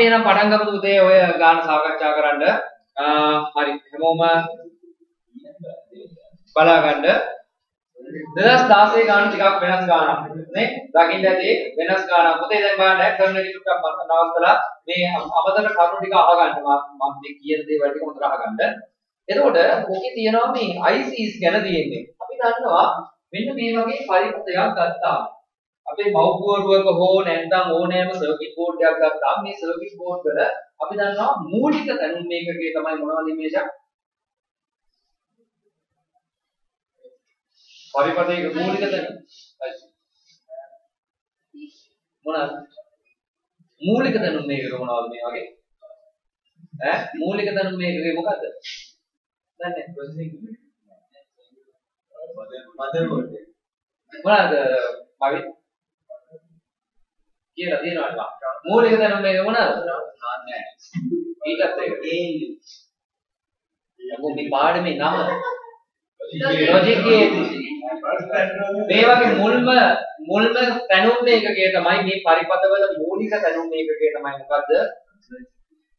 අපි එනම් පටන් ගමු පුතේ ඔය ගාන සාකච්ඡා කරන්න. හරි හැමෝම බලා ගන්න. 2016 ගාන ටිකක් වෙනස් ගානක් නේ. දකින්න ඇති වෙනස් ගානක්. පුතේ දැන් බලන්න කරන එක ටිකක් මම නවත්තලා මේ අමතර කරුණු ටික අහගන්න. මම මේ කියන දේවල් ටික හොඳට අහගන්න. එතකොට ඔකේ තියෙනවා මේ ICs ගැන තියෙන්නේ. අපි දන්නවා මෙන්න මේ වගේ පරිපතයක් ගත්තාම අපේ මව්පුවරුවක හෝ නැත්නම් ඕනෑම සර්කිට් බෝඩ් එකක් ගත්තාම මේ සර්කිට් බෝඩ් වල අපි දන්නවා මූලික දැනුම් මේකකේ තමයි මොනවද එක? පරිපතයක මූලික දැනුම. මොනවද? මූලික දැනුම් මේකක මොනවද මේ වගේ? ඈ මූලික දැනුම් මේකකේ මොකද්ද? දන්නේ ප්‍රොසෙසින් මොනවද මගේ කියලා තියෙනවා මූලික දැනුම මේක මොනවාද නෑ. ඒකත් ඒක. ඒ යකෝ මේ පාඩමේ නම? ලොජිකේ මේ වගේ මුල්ම මුල්ම දැනුම් මේකකේ තමයි මේ පරිපතවල මූලික දැනුම් මේකකේ තමයි මොකද්ද?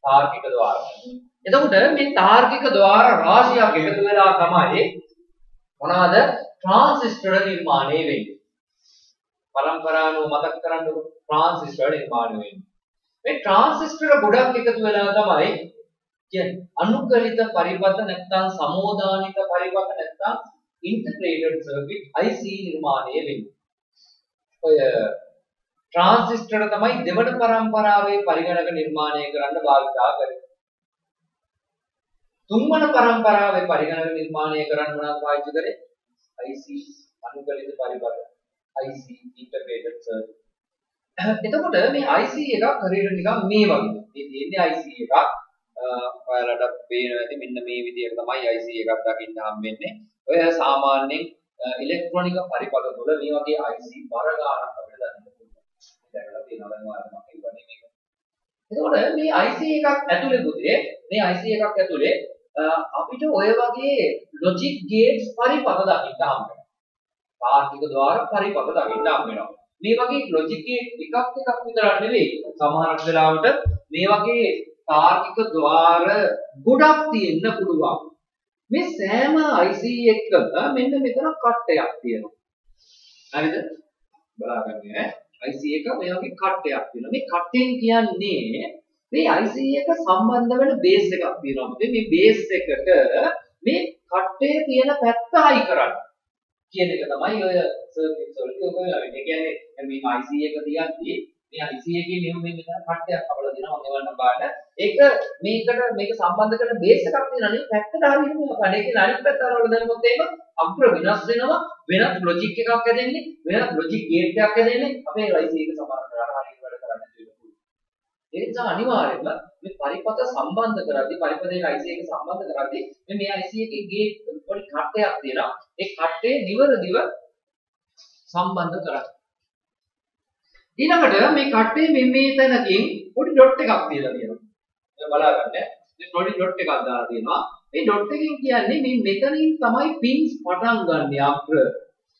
තාර්කික ద్వාර. එතකොට මේ තාර්කික ద్వාර රාශියක් එකතු වෙලා තමයි මොනවාද? ට්‍රාන්සිස්ටර් නිර්මාණය වෙන්නේ. පරම්පරානුව මතක් කරන්නකො ට්‍රාන්සිස්ටර් නිර්මාණය වෙන්නේ. මේ ට්‍රාන්සිස්ටර් ගොඩක් එකතු වෙලා තමයි කියන්නේ අනුකලිත පරිපත නැත්නම් සමෝදානික පරිපත නැත්නම් ඉන්ටග්‍රේටඩ් සර්කිට් IC නිර්මාණය වෙන්නේ. ඔය ට්‍රාන්සිස්ටර් තමයි දෙවන පරම්පරාවේ පරිගණක නිර්මාණය කරන්න භාවිතා කරන්නේ. තුන්වන පරම්පරාවේ පරිගණක නිර්මාණය කරන්න මොනවද පාවිච්චි කරේ IC අනුකලිත පරිපත. IC integrated circuit එතකොට මේ IC එකක් හරියට නිකන් මේ වගේ. මේ තියෙන්නේ IC එකක්. ඔයාලට පේනවා ඇති මෙන්න මේ විදිහට තමයි IC එකක් දකින්න හම්බෙන්නේ ඔය සාමාන්‍යයෙන් ඉලෙක්ට්‍රොනික පරිපත තුළ මේ වගේ IC බර ගානක් අපිට දකින්න පුළුවන්. දැකලා තියෙනවා දැන් ඔයාලා මම කියවනේ මේක. එතකොට මේ IC එකක් ඇතුලේ පුතේ මේ IC එකක් ඇතුලේ අපිට ඔය වගේ ලොජික් ගේට්ස් පරිපත දකින්න හම්බෙනවා. තාර්කික ద్వාර පරිපත දකින්න හම් වෙනවා. මේ වගේ ලොජික් එකක් එකක් විතරක් නෙවෙයි සමහර වෙලාවට මේ වගේ තාර්කික ద్వාර ගොඩක් තියෙන්න පුළුවන්. මේ සෑම IC එකම මෙන්න මෙතන කට්ටයක් තියෙනවා. හරිද? බලාගන්න ඈ. Eh? IC එක මේ වගේ කට්ටයක් තියෙනවා. මේ කට්ටෙන් කියන්නේ මේ IC එක සම්බන්ධ වෙන බේස් එකක් තියෙනවා. මොකද මේ බේස් එකට මේ කට්ටේ තියෙන පැත්ත හයි කරන්න. කියන එක තමයි ඔය සර්කිට් වලදී ඔබ වෙන්නේ. ඒ කියන්නේ මේ IC එක තියද්දී මේ IC එකේ මෙහෙම මේ මෙතන කට්ටයක් අපලා දෙනවා මම එවන්න බාන්න. ඒක මේකට මේක සම්බන්ධ කරන බේස් එකක් තියෙනවා නේ පැත්තට හරියම යනවා. ඒකේ අනිත් පැත්ත වල දැම්මොත් එහෙම අග්‍ර වෙනස් වෙනවා. වෙනත් ලොජික් එකක් හැදෙන්නේ. වෙනත් ලොජික් ගේට් එකක් හැදෙන්නේ. අපේ IC එක සමාන කරලා හරියට වැඩ කරන්න තියෙනවා. ඒ නිසා අනිවාර්යයෙන්ම මේ පරිපත සම්බන්ධ කරද්දී පරිපතේ IC එක සම්බන්ධ කරද්දී මේ මේ IC එකේ ගේට් පොඩි කට්ටයක් තියෙනවා. ඒ කට්ටේ නිවරදිව සම්බන්ධ කරගන්න. ඊළඟට මේ කට්ටේ මේ මේ තැනකින් පොඩි ඩොට් එකක් තියලා තියෙනවා. ඒක බලාගන්න. මේ පොඩි ඩොට් එකක් දාලා තියෙනවා. මේ ඩොට් එකෙන් කියන්නේ මේ මෙතනින් තමයි පින්ස් පටන් ගන්න අග්‍ර.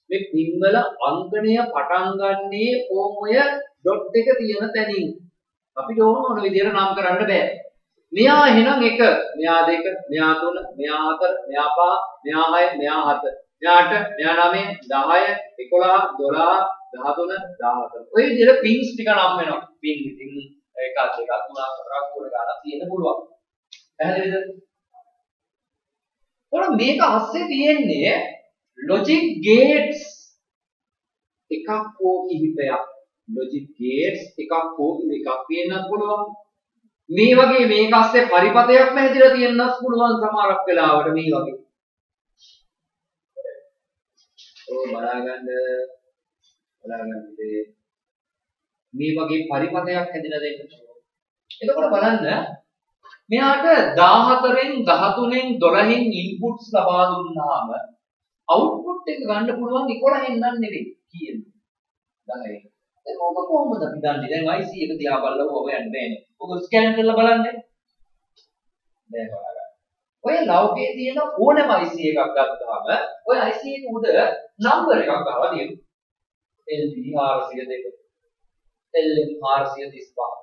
මේ පින් වල අංකණය පටන් ගන්නේ ඕම ඔය ඩොට් එක තියෙන තැනින්. අපිට ඕන ඕන විදිහට නම් කරන්න බෑ. මෙයා එහෙනම් 1, මෙයා 2, මෙයා 3, මෙයා 4, මෙයා 5, මෙයා 6, මෙයා 7, මෙයා 8, මෙයා 9, 10, 11, 12, 13, 14. ඔය විදිහට පින්ස් ටික නම් වෙනවා. පින් ඉතින් 1, 2, 3, 4, 5 ගානක් තියෙන්න පුළුවන්. පැහැදිලිද? එහෙනම් මේක අස්සේ තියෙන්නේ logic gates එකක් හෝ කිහිපයක් logic gates එකක් හෝ එකක් වෙන්නත් පුළුවන්. මේ වගේ මේක අස්සේ පරිපතයක්ම හැදිලා තියෙන්නත් පුළුවන් සමහරක් වෙලාවට මේ වගේ. ඔය බලාගන්න බලාගන්න මේ වගේ පරිපතයක් හැදිලා දෙන්න එතකොට බලන්න මෙයාට 14න් 13න් 12න් ඉන්පුට්ස් ලබා දුන්නාම අවුට්පුට් එක ගන්න පුළුවන් 11න් නම් නෙවෙයි කියන්නේ 10න් ඒක ඔබ කොහොමද අපි දන්නේ? දැන් IC එක දිහා බලලා ඔබ යන්නේ බෑනේ. ඔබ ස්කෑන් කරලා බලන්නේ. දැන් බලන්න ඔය ලෞකයේ තියෙන ඕනම IC එකක් ගත්තාම ඔය IC එක උඩ නම්බර් එකක් ගහලා තියෙනවා. LB 402 LM 435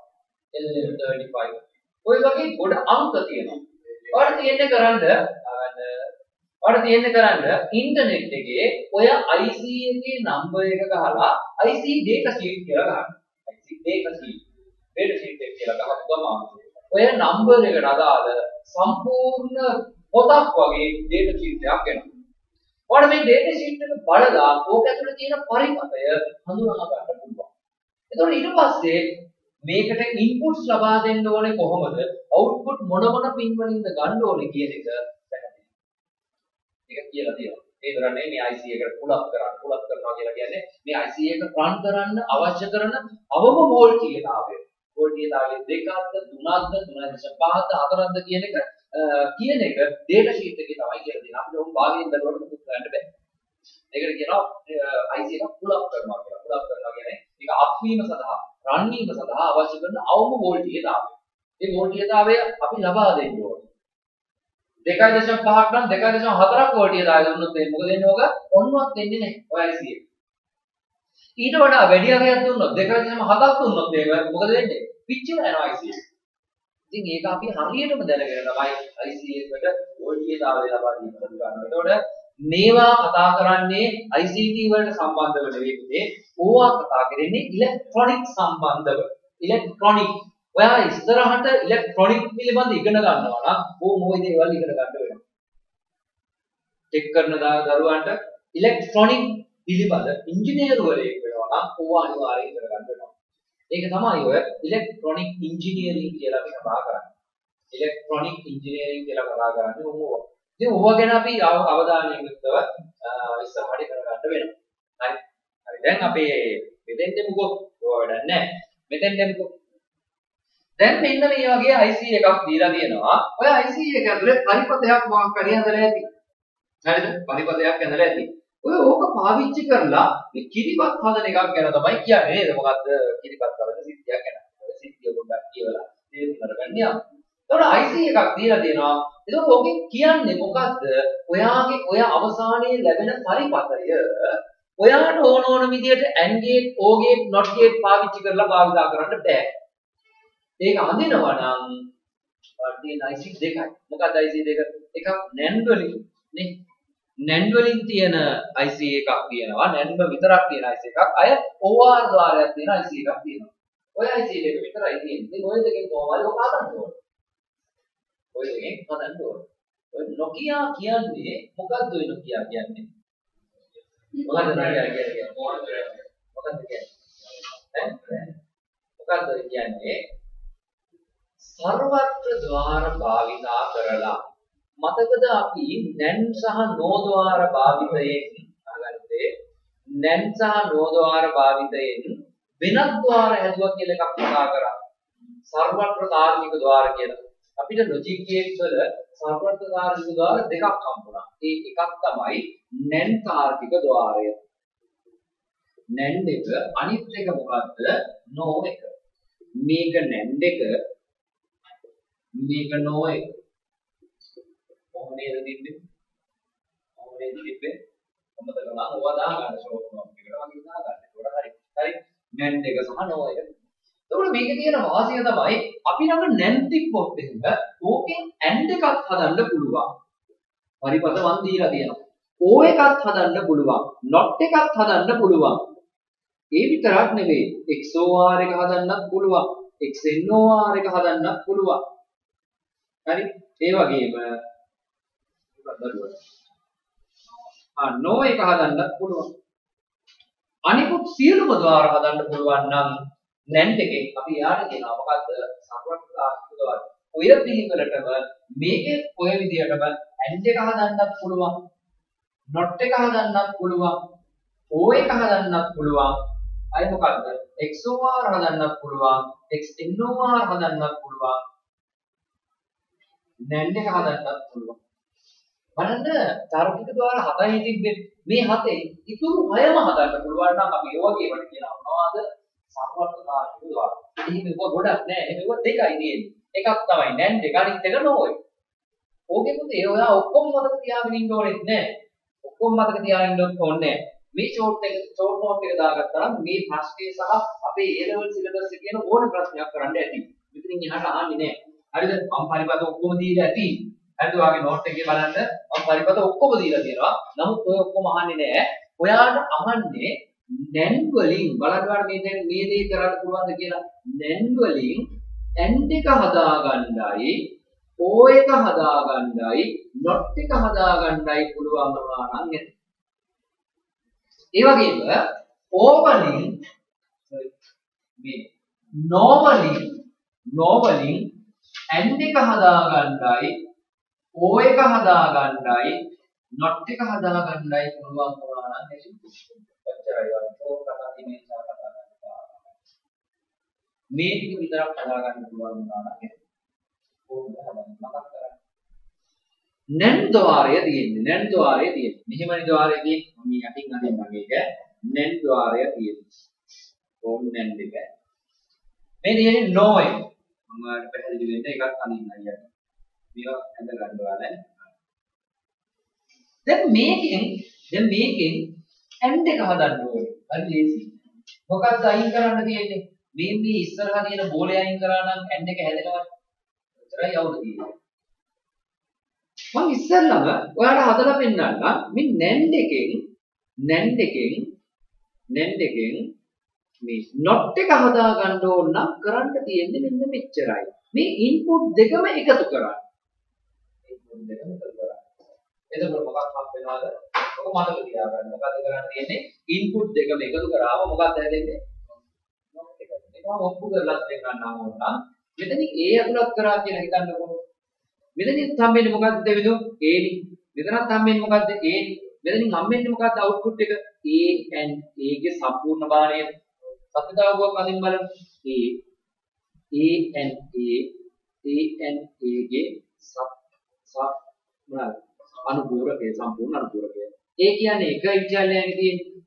1135 ඔය වගේ ගොඩ අංක තියෙනවා. ඔයාලට තියෙන්නේ කරන්න. ඔයාලට තියෙන්නේ කරන්න ඉන්ටර්නෙට් එකේ ඔය IC එකේ නම්බර් එක ගහලා IC data sheet කියලා ගන්න. IC data sheet. data sheet එක කියලා ගහපුවම ඔය නම්බර් එකට අදාළ සම්පූර්ණ පොතක් වගේ data sheet එකක් එනවා. ඔයාලා මේ data sheet එක බලලා ඕක ඇතුලේ තියෙන පරිමතය හඳුනා ගන්න පුළුවන්. එතකොට ඊට පස්සේ මේකට ඉන්පුට්ස් ලබා දෙන්න ඕනේ කොහොමද? අවුට්පුට් මොන මොන පින් වලින්ද ගන්න ඕනේ කියන එක පැහැදිලි. ඒක කියලා තියෙනවා. ඒ කරන්නේ මේ IC එකට පුල් අප් කරන්න. පුල් අප් කරනවා කියලා කියන්නේ මේ IC එක රන් කරන්න අවශ්‍ය කරන අවම වෝල්ටේජතාවය. වෝල්ටේජතාවය දෙකක්ද තුනක්ද 3.5ද 4ද කියන එක කියන එක data sheet එකේ තමයි කියලා දෙනවා. අපිට උන් භාගයෙන් දරුවට මුකුත් කරන්න බෑ. ඒකට කියනවා IC එක පුල් අප් කරනවා කියලා. පුල් අප් කරනවා කියන්නේ ඒක අත්වීම සඳහා රන් වීම සඳහා අවශ්‍ය කරන අවම වෝල්ටේජතාවය. මේ වෝල්ටේජතාවය අපි ලබා දෙන්න ඕනේ. 2.5ක් නම් 2.4ක් වෝල්ටේජතාවය දුන්නොත් එන්නේ මොකද වෙන්නේ ඕක? ඔන්නවත් දෙන්නේ නැහැ ඔය IC එක. ඊට වඩා වැඩි අගයක් දුන්නොත් 2.7ක් දුන්නොත් ඒක මොකද වෙන්නේ? පිච්චිලා යනවා IC එක. ඉතින් ඒක අපි හරියටම දැනගෙන තමයි IC එකට වෝල්ටේජතාවය ලබා දීම කරගන්න. එතකොට මේවා කතා කරන්නේ ICT වලට සම්බන්ධව නෙවෙයි පුතේ. ඕවා කතා කරන්නේ ඉලෙක්ට්‍රොනික සම්බන්ධව. ඉලෙක්ට්‍රොනික. ඔයා ඉස්සරහට ඉලෙක්ට්‍රොනික පිළිබඳ ඉගෙන ගන්නවා නම් ඕ මොයි දේවල් ඉගෙන ගන්න වෙනවා. චෙක් කරන දරුවන්ට ඉලෙක්ට්‍රොනික පිළිබඳ ඉංජිනේරුවරයෙක් වෙනවා නම් ඕවා අනිවාර්යයෙන් ඉගෙන ගන්න වෙනවා. ඒක තමයි ඔය ඉලෙක්ට්‍රොනික් ඉංජිනේරින් කියලා අපි කතා කරන්නේ. ඉලෙක්ට්‍රොනික් ඉංජිනේරින් කියලා කතා කරන්නේ ඕවා. ඉතින් ඕවා ගැන අපි අවධානයෙන් යුක්තව ඉස්සරහට කරගන්න වෙනවා. හරි. හරි. දැන් අපේ මෙතෙන් දෙමුකෝ. ඕවා වැඩක් නැහැ. මෙතෙන් දෙමුකෝ. දැන් මෙන්න මේ වගේ IC එකක් දීලා තියෙනවා. ඔය IC එක ඇතුලේ පරිපතයක් මොකක් හරි ඇඳලා ඇති. හරිද? පරිපතයක් ඇඳලා ඇති. ඔය ඕක පාවිච්චි කරලා මේ කිරිපත් හදන එකක් ගැන තමයි කියන්නේ නේද? මොකද්ද කිරිපත් හදන සිද්ධියක් ගැන. ඔය සිද්ධිය පොඩ්ඩක් කියවලා තේරුම් ගන්න යන්න. එතකොට IC එකක් දීලා තියෙනවා. එතකොට ඕකෙන් කියන්නේ මොකද්ද? ඔයාගේ ඔය අවසානයේ ලැබෙන පරිපතය ඔයාට ඕන ඕන විදිහට AND gate, OR gate, NOT gate පාවිච්චි කරලා භාවිතා කරන්න බෑ. ඒක අඳිනවා නම් තියෙන IC දෙකයි. මොකක්ද IC දෙක? එකක් NAND වලින් නේ. NAND වලින් තියෙන IC එකක් තියෙනවා. NAND විතරක් තියෙන IC එකක්. අය OR ద్వාරයක් තියෙන IC එකක් තියෙනවා. ඔය IC දෙක විතරයි තියෙන්නේ. ඔය දෙකෙන් කොහොමද ඔක හදන්න ඕනේ? ඔය දෙකෙන් හදන්න ඕනේ. ඔය Nokia කියන්නේ මොකද්ද ඔය Nokia කියන්නේ? මොකද්ද Nokia කියන්නේ? මොකද්ද කියන්නේ? මොකද්ද කියන්නේ? සර්වත්‍ර ద్వාර භාවිතා කරලා මතකද අපි නැන් සහ නෝද්වාර භාවිතයෙන් අහගත්තේ නැන් සහ නෝද්වාර භාවිතයෙන් වෙනත් ద్వාර හැදුවා කියලා එකක් කතා කරා. සර්වත්‍ර කාර්මික ద్వාර කියලා. අපිට ලොජිකේට් වල සර්වත්‍ර කාර්මික ద్వාර දෙකක් හම්බුණා. ඒ එකක් තමයි නැන් කාර්මික ద్వාරය. නැන් එක අනිත් එක මොකද්ද? නෝ එක. මේක නැන් එක මේක නොවේ. කොහොම නේද තිබ්බේ කොහොම නේද තිබ්බේ කොහොමද කරනවා ඕවා දාගන්න ෂෝට් නෝට් එකට වගේ දාගන්න. ඒකට හරි. හරි. නැන් එක සහ නෝ එක එතකොට මේකේ තියෙන වාසිය තමයි අපි ළඟ නැන් තිබ්බොත් එහෙම ඕකෙන් ඇන්ඩ් එකක් හදන්න පුළුවන්. පරිපත වන් දීලා තියෙනවා. ඕ එකක් හදන්න පුළුවන්. නොට් එකක් හදන්න පුළුවන්. ඒ විතරක් නෙවෙයි XOR එක හදන්නත් පුළුවන්. XNOR එක හදන්නත් පුළුවන්. හරි? ඒ වගේම දරුවා? ආ නෝ එක හදන්න පුළුවන්. අනිකුත් සියලුම ద్వාර හදන්න පුළුවන් නම් නැන්ට් එකෙන් අපි යාට කියනවා මොකද්ද? සර්වඥාත්මක ద్వාර ඔය පිළිවෙලටම මේකේ ඔය විදියටම ඇන්ඩ් එක හදන්නත් පුළුවන් not එක හදන්නත් පුළුවන් o එක හදන්නත් පුළුවන්. අය මොකද්ද? Xor හදන්නත් පුළුවන් xnor හදන්නත් පුළුවන්. නැන්ඩ් එක හදන්නත් පුළුවන්. බලන්න තරපික ద్వාර හතයි තිබ්බේ මේ හතේ ඉතුරු හයම හදන්න පුළුවන් නම් අපි ඒ වගේ වට කියලා මොනවද? සර්වත්කාරක ద్వාර. එහෙම ඒක ගොඩක් නෑ. එහෙම ඒක දෙකයි තියෙන්නේ. එකක් තමයි නැන්ඩ් එක අනිත් එක නෝයි. ඕකේ පුතේ ඔයා ඔක්කොම මතක තියාගෙන ඉන්න ඕනෙත් නෑ. ඔක්කොම මතක තියාගෙන ඉන්න ඕනේ නෑ. මේ ෂෝට් එක ෂෝට් නෝට් එක දාගත්තාම මේ ප්‍රශ්නේ සහ අපේ A level syllabus එකේ කියන ඕන ප්‍රශ්නයක් කරන්න ඇති. මෙතනින් එහාට අහන්නේ නැහැ. හරිද? මම පරිපත ඔක්කොම දීලා ඇති. හරිද? ඔයාගේ නෝට් එකේ බලන්න මම පරිපත ඔක්කොම දීලා තියෙනවා. නමුත් ඔය ඔක්කොම අහන්නේ නැහැ. ඔයාට අහන්නේ නැන් වලින් බලන්න මේ දැන් මේ දේ කරන්න පුළුවන්ද කියලා නැන් වලින් ඇන් එක හදාගන්නයි ඕ එක හදාගන්නයි නොට් එක හදාගන්නයි පුළුවන් වුණා නම් ඇති. ඒ වගේම ඕ වලින් මේ normally normally and එක හදාගන්නයි o එක හදාගන්නයි not එක හදාගන්නයි පුළුවන් වුණා නම් ඒක මේ ටික විතරක් හදාගන්න පුළුවන් වුණා නම් කොහොමද හදන්නේ මතක් කරගන්න. නැන් ద్వාරය තියෙන්නේ නැන් ద్వාරය තියෙන්නේ. මෙහෙමනි ద్వාරය තියෙන්නේ. මම යටින් අදින් මගේ එක නැන් ద్వාරය තියෙන්නේ. ඕන් නැන් දෙක. මේ තියෙන්නේ no එක. මම ඔයාලට පැහැදිලි වෙන්න එකක් අනින්න අයියට මේවා ඇඳ ගන්නවා නේද? දැන් මේකෙන් දැන් මේකෙන් ඇන්ඩ් එක හදන්න ඕනේ. හරි ලේසි. මොකක්ද අයින් කරන්න තියෙන්නේ? මේ මේ ඉස්සරහා තියෙන බෝලේ අයින් කරා නම් ඇන්ඩ් එක හැදෙනවා. එතරයි අවුල තියෙන්නේ. මම ඉස්සෙල්ලම ඔයාලට හදලා පෙන්නන්නම්. මේ නැන්ඩ් එකෙන් නැන්ඩ් එකෙන් නැන්ඩ් එකෙන් මේ not එක හදා ගන්න ඕන නම් කරන්න තියෙන්නේ මෙන්න මෙච්චරයි. මේ input දෙකම එකතු කරන්න. input දෙකම එකතු කරන්න. එතකොට මොකක් හම් වෙනවද? ඔක මතක තියාගන්න. මොකද කරන්න තියෙන්නේ? input දෙකම එකතු කරාම මොකක්ද හැදෙන්නේ? not එක. ඒකම ඔප්පු කරලා දෙන්නන්න ඕන නම් මෙතනින් A අතුලත් කරා කියලා හිතන්නකෝ. මෙතනින් හම්බෙන්නේ මොකක්ද දෙවිදු? A නි. මෙතනත් හම්බෙන්නේ මොකක්ද? A නි. මෙතනින් හම්බෙන්නේ මොකක්ද output එක? A and A ගේ සම්පූර්ණ භාණය සත්‍යතාවුවක් අඳින් බලමු. A A and A A and A ගේ සත් සත් මොනවාද? අනුපූරකය සම්පූර්ණ අනුපූරකය. ඒ කියන්නේ එක විචාලයක තියෙන්නේ.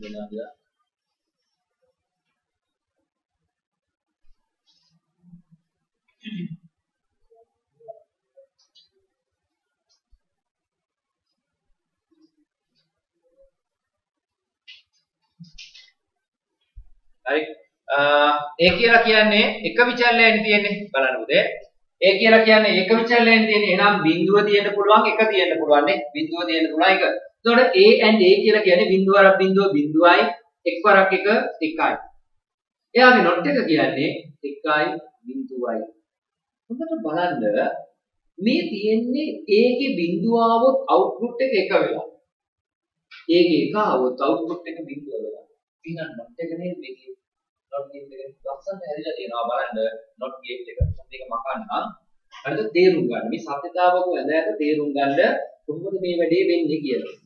වෙනද? Thank you. හරි. ඒ කියලා කියන්නේ එක විචලනයනේ තියෙන්නේ. බලන්න උදේ ඒ කියලා කියන්නේ එක විචලනයනේ තියෙන්නේ. එහෙනම් බිඳුව තියෙන්න පුළුවන් එක තියෙන්න පුළුවන් නේ. බිඳුව තියෙන්න පුළුවන් එක. එතකොට a and a කියලා කියන්නේ බිඳුවරක් බිඳුව බිඳුවයි එක්වරක් එක එකයි. එයාගේ not එක කියන්නේ එකයි බිඳුවයි. හොඳට බලන්න. මේ තියෙන්නේ ඒකේ බිඳුව આવොත් output එක එක වෙලා. ඒකේ එක આવොත් output එක බිඳුව වෙලා. එහෙනම් not එක නේ මේකේ not gate එක ලස්සනට හැදිලා තියෙනවා බලන්න not gate එක. මේක මකන්නම්. හරිද තේරුම් ගන්න. මේ සත්‍යතාවක වැදගත් තේරුම් ගන්න කොහොමද මේ වැඩේ වෙන්නේ කියලා.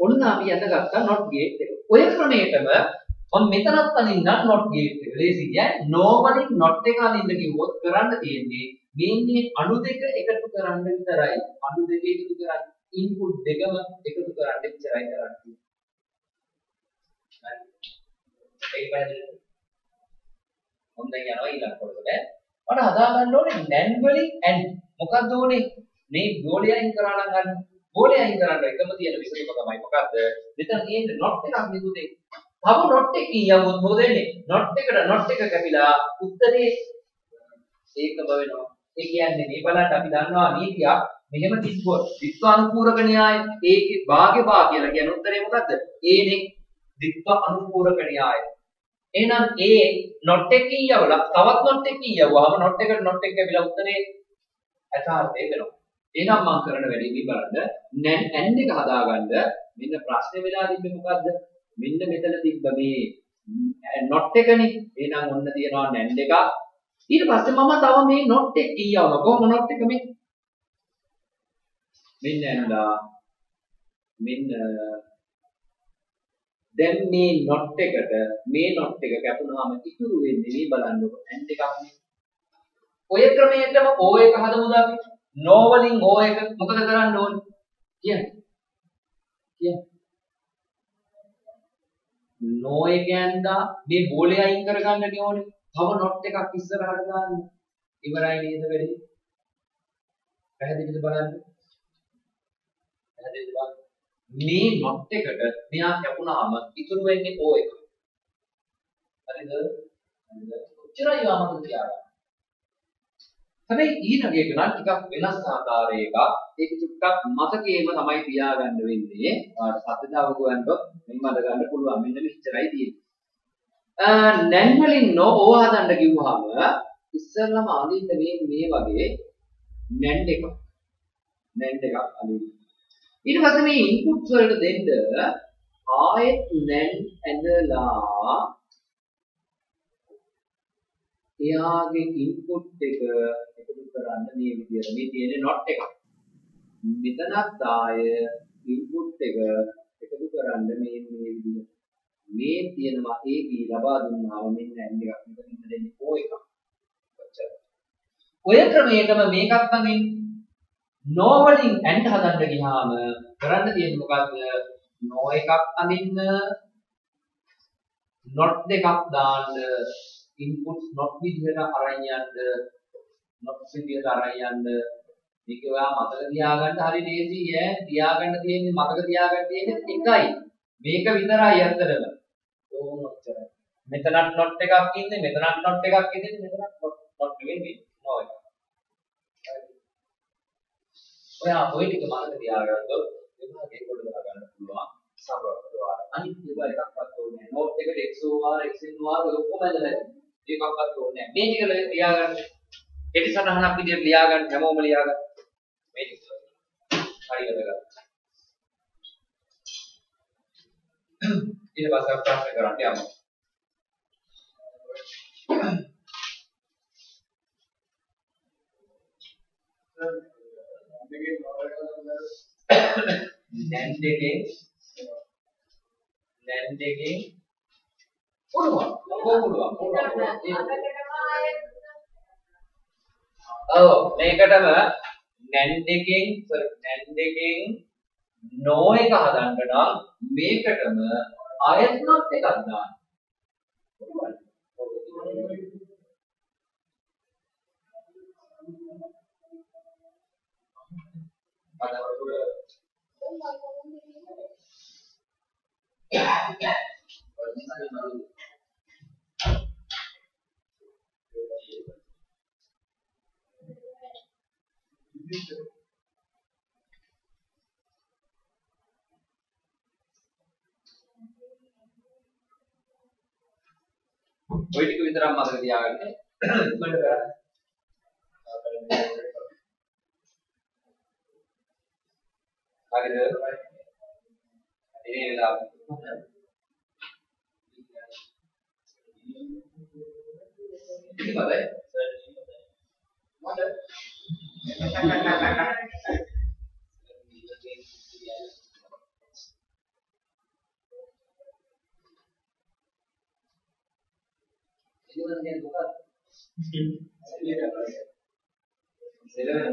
ඔන්න අපි අඳගත්තා not gate එක. ඔය ක්‍රමයටම මම මෙතනත් අනින්න not gate එක. ලේසි කියන්නේ normally not එක අනින්න කිව්වොත් කරන්න තියෙන්නේ මේ මේ අණු දෙක එකතු කරන්න විතරයි. අණු දෙක එකතු කරන්න input දෙකම එකතු කරන්න විතරයි කරන්නේ. ඒක පැහැදිලිද? හොඳයි යනවා ඊළඟ කොටසට. මට හදා ගන්න ඕනේ නැන් වලින් ඇන්. මොකක්ද ඕනේ? මේ ගෝලය අයින් කරා නම් ගන්න. ගෝලය අයින් කරන්න එකම තියෙන විසඳුම තමයි මොකද්ද? මෙතන තියෙන්නේ not එකක් නිකුතේ. තව not එක කියවුවොත් මොකද වෙන්නේ? not එකට not එක කැපිලා උත්තරේ ඒකම වෙනවා. ඒ කියන්නේ මේ බලන්න අපි දන්නවා නීතියක් මෙහෙම තිබ්බොත් විස්වානුපූරක න්‍යාය ඒකේ භාග්‍ය භාග කියලා කියන උත්තරේ මොකද්ද? ඒනේ විස්ව අනුපූරක න්‍යාය. එහෙනම් ඒ not එකකින් යවලා තවත් not එකකින් යවුවාම not එකට not එක ලැබිලා උත්තරේ යථාර්ථය වෙනවා. එහෙනම් මම කරන වැඩේ මේ බලන්න නැන් ඇන් එක හදාගන්න මෙන්න ප්‍රශ්නේ වෙලා තිබ්බේ මොකද්ද? මෙන්න මෙතන තිබ්බ මේ not එකනේ. එහෙනම් ඔන්න තියනවා නැන් එකක්. ඊට පස්සේ මම තව මේ not එක කියවනවා. කොහොම not එක මේ? මෙන්න ඇන්දා මෙන්න දැන් මේ not එකට මේ not එක කැපුණාම ඉතුරු වෙන්නේ මේ බලන්නකො and එකක් නේ. ඔය ක්‍රමයටම O එක හදමුද අපි? no වලින් O එක මොකද කරන්න ඕනේ? කියන්නේ. කියන්නේ. no එක යන්දා මේ බෝලේ අයින් කරගන්න ඕනේ. තව not එකක් ඉස්සරහට දාන්න. ඉවරයි නේද වෙන්නේ? පැහැදිලිද බලන්න? පැහැදිලිද බලන්න? මේ not එකට මෙයා කැපුණාම ඉතුරු වෙන්නේ O එක. හරිද? හරිද? ඔච්චරයි ආමද තියාගන්න. හැබැයි ඊළඟ එක නම් ටිකක් වෙනස් ආකාරයක ඒක චුට්ටක් මතකයේම තමයි තියාගන්න වෙන්නේ. ඔයාලට සත්‍යතාව ගොයන්කොත් මෙන්න මතක ගන්න පුළුවන්. මෙන්න මෙච්චරයි තියෙන්නේ. නැන් වලින් නෝ ඕව හදන්න කිව්වහම ඉස්සෙල්ලම අඳින්න මේ මේ වගේ නැන් එකක්. නැන් එකක් අඳින්න. ඊට පස්සේ මේ ඉන්පුට්ස් වලට දෙන්න ආයෙත් නැන් ඇඳලා එයාගේ ඉන්පුට් එක එකතු කරන්න මේ විදිහට මේ තියෙන්නේ not එකක්. මෙතනත් ආය ඉන්පුට් එක එකතු කරන්න මේ මේ විදිහට. මේ තියෙනවා AB ලබා දුන්නාම මෙන්න n එකක් මෙතන ඉන්න දෙන්නේ O එකක්. ඔච්චර. ඔය ක්‍රමයටම මේකත් අඳින්න no වලින් and හදන්න ගියාම කරන්න තියෙන්නේ මොකද්ද? no එකක් අඳින්න not දෙකක් දාන්න inputs not විදිහට අරන් යන්න not විදිහට අරන් යන්න. මේක ඔයා මතක තියාගන්න හරි ලේසි ඈ. තියාගන්න තියෙන්නේ මතක තියාගන්න තියෙන්නේ එකයි. මේක විතරයි ඇත්තටම. ඕම ඔච්චරයි. මෙතනත් not එකක් ඉන්නේ මෙතනත් not එකක් ඉන්නේ මෙතනත් not not නෙවෙයි no එක ඔයා ওই ටික මතක තියාගත්තොත් විභාගයේ කොට දා ගන්න පුළුවන් සමහරවිට අනිත් ඒවා එකක්වත් ඕනේ නැහැ නෝට් එකට XOR XNOR ඔය ඔක්කොම ඇදලා ඒකක්වත් ඕනේ නැහැ. මේ ටික ලියාගන්න. කෙටි සටහනක් විදිහට ලියාගන්න හැමෝම ලියාගන්න. මේ ටික. හරියට ගන්න. ඊට පස්සේ ප්‍රශ්න කරන්න යමු. නැන් දෙකෙන් නැන් දෙකෙන් පුළුවන්. පුළුවන්. ඔව් මේකටම නැන් දෙකෙන් නැන් දෙකෙන් නෝ එක හදන්න නම් මේකටම ආයතනත් එකක් දාන්න. පුළුවන්. ඔය ටික විතරක් මතක තියාගන්න. ඉක්මනට කරන්න. හරිද? ඉතින් වෙලාව. ඉතින් මතයි. මතයි. ඉතින් දැන් මොකක්ද? සෙලවෙන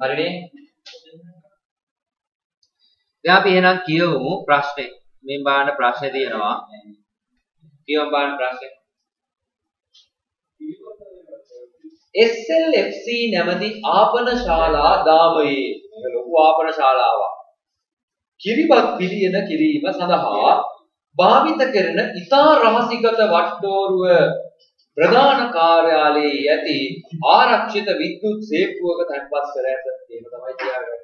හරිනේ? දැන් අපි එහෙනම් කියවමු ප්‍රශ්නේ. මේ බලන්න ප්‍රශ්නේ තියෙනවා. කියවමු බලන්න ප්‍රශ්නේ. SLFC නැමැති ආපන ශාලා දාමයේ ලොකු ආපන ශාලාවක්. කිරිබත් පිළියෙන කිරීම සඳහා භාවිත කරන ඉතා රහසිගත වට්ටෝරුව ප්‍රධාන කාර්යාලයේ ඇති ආරක්ෂිත විද්‍යුත් සේපුවක තැන්පත් කර ඇත. ඒක තමයි කියාගන්නේ.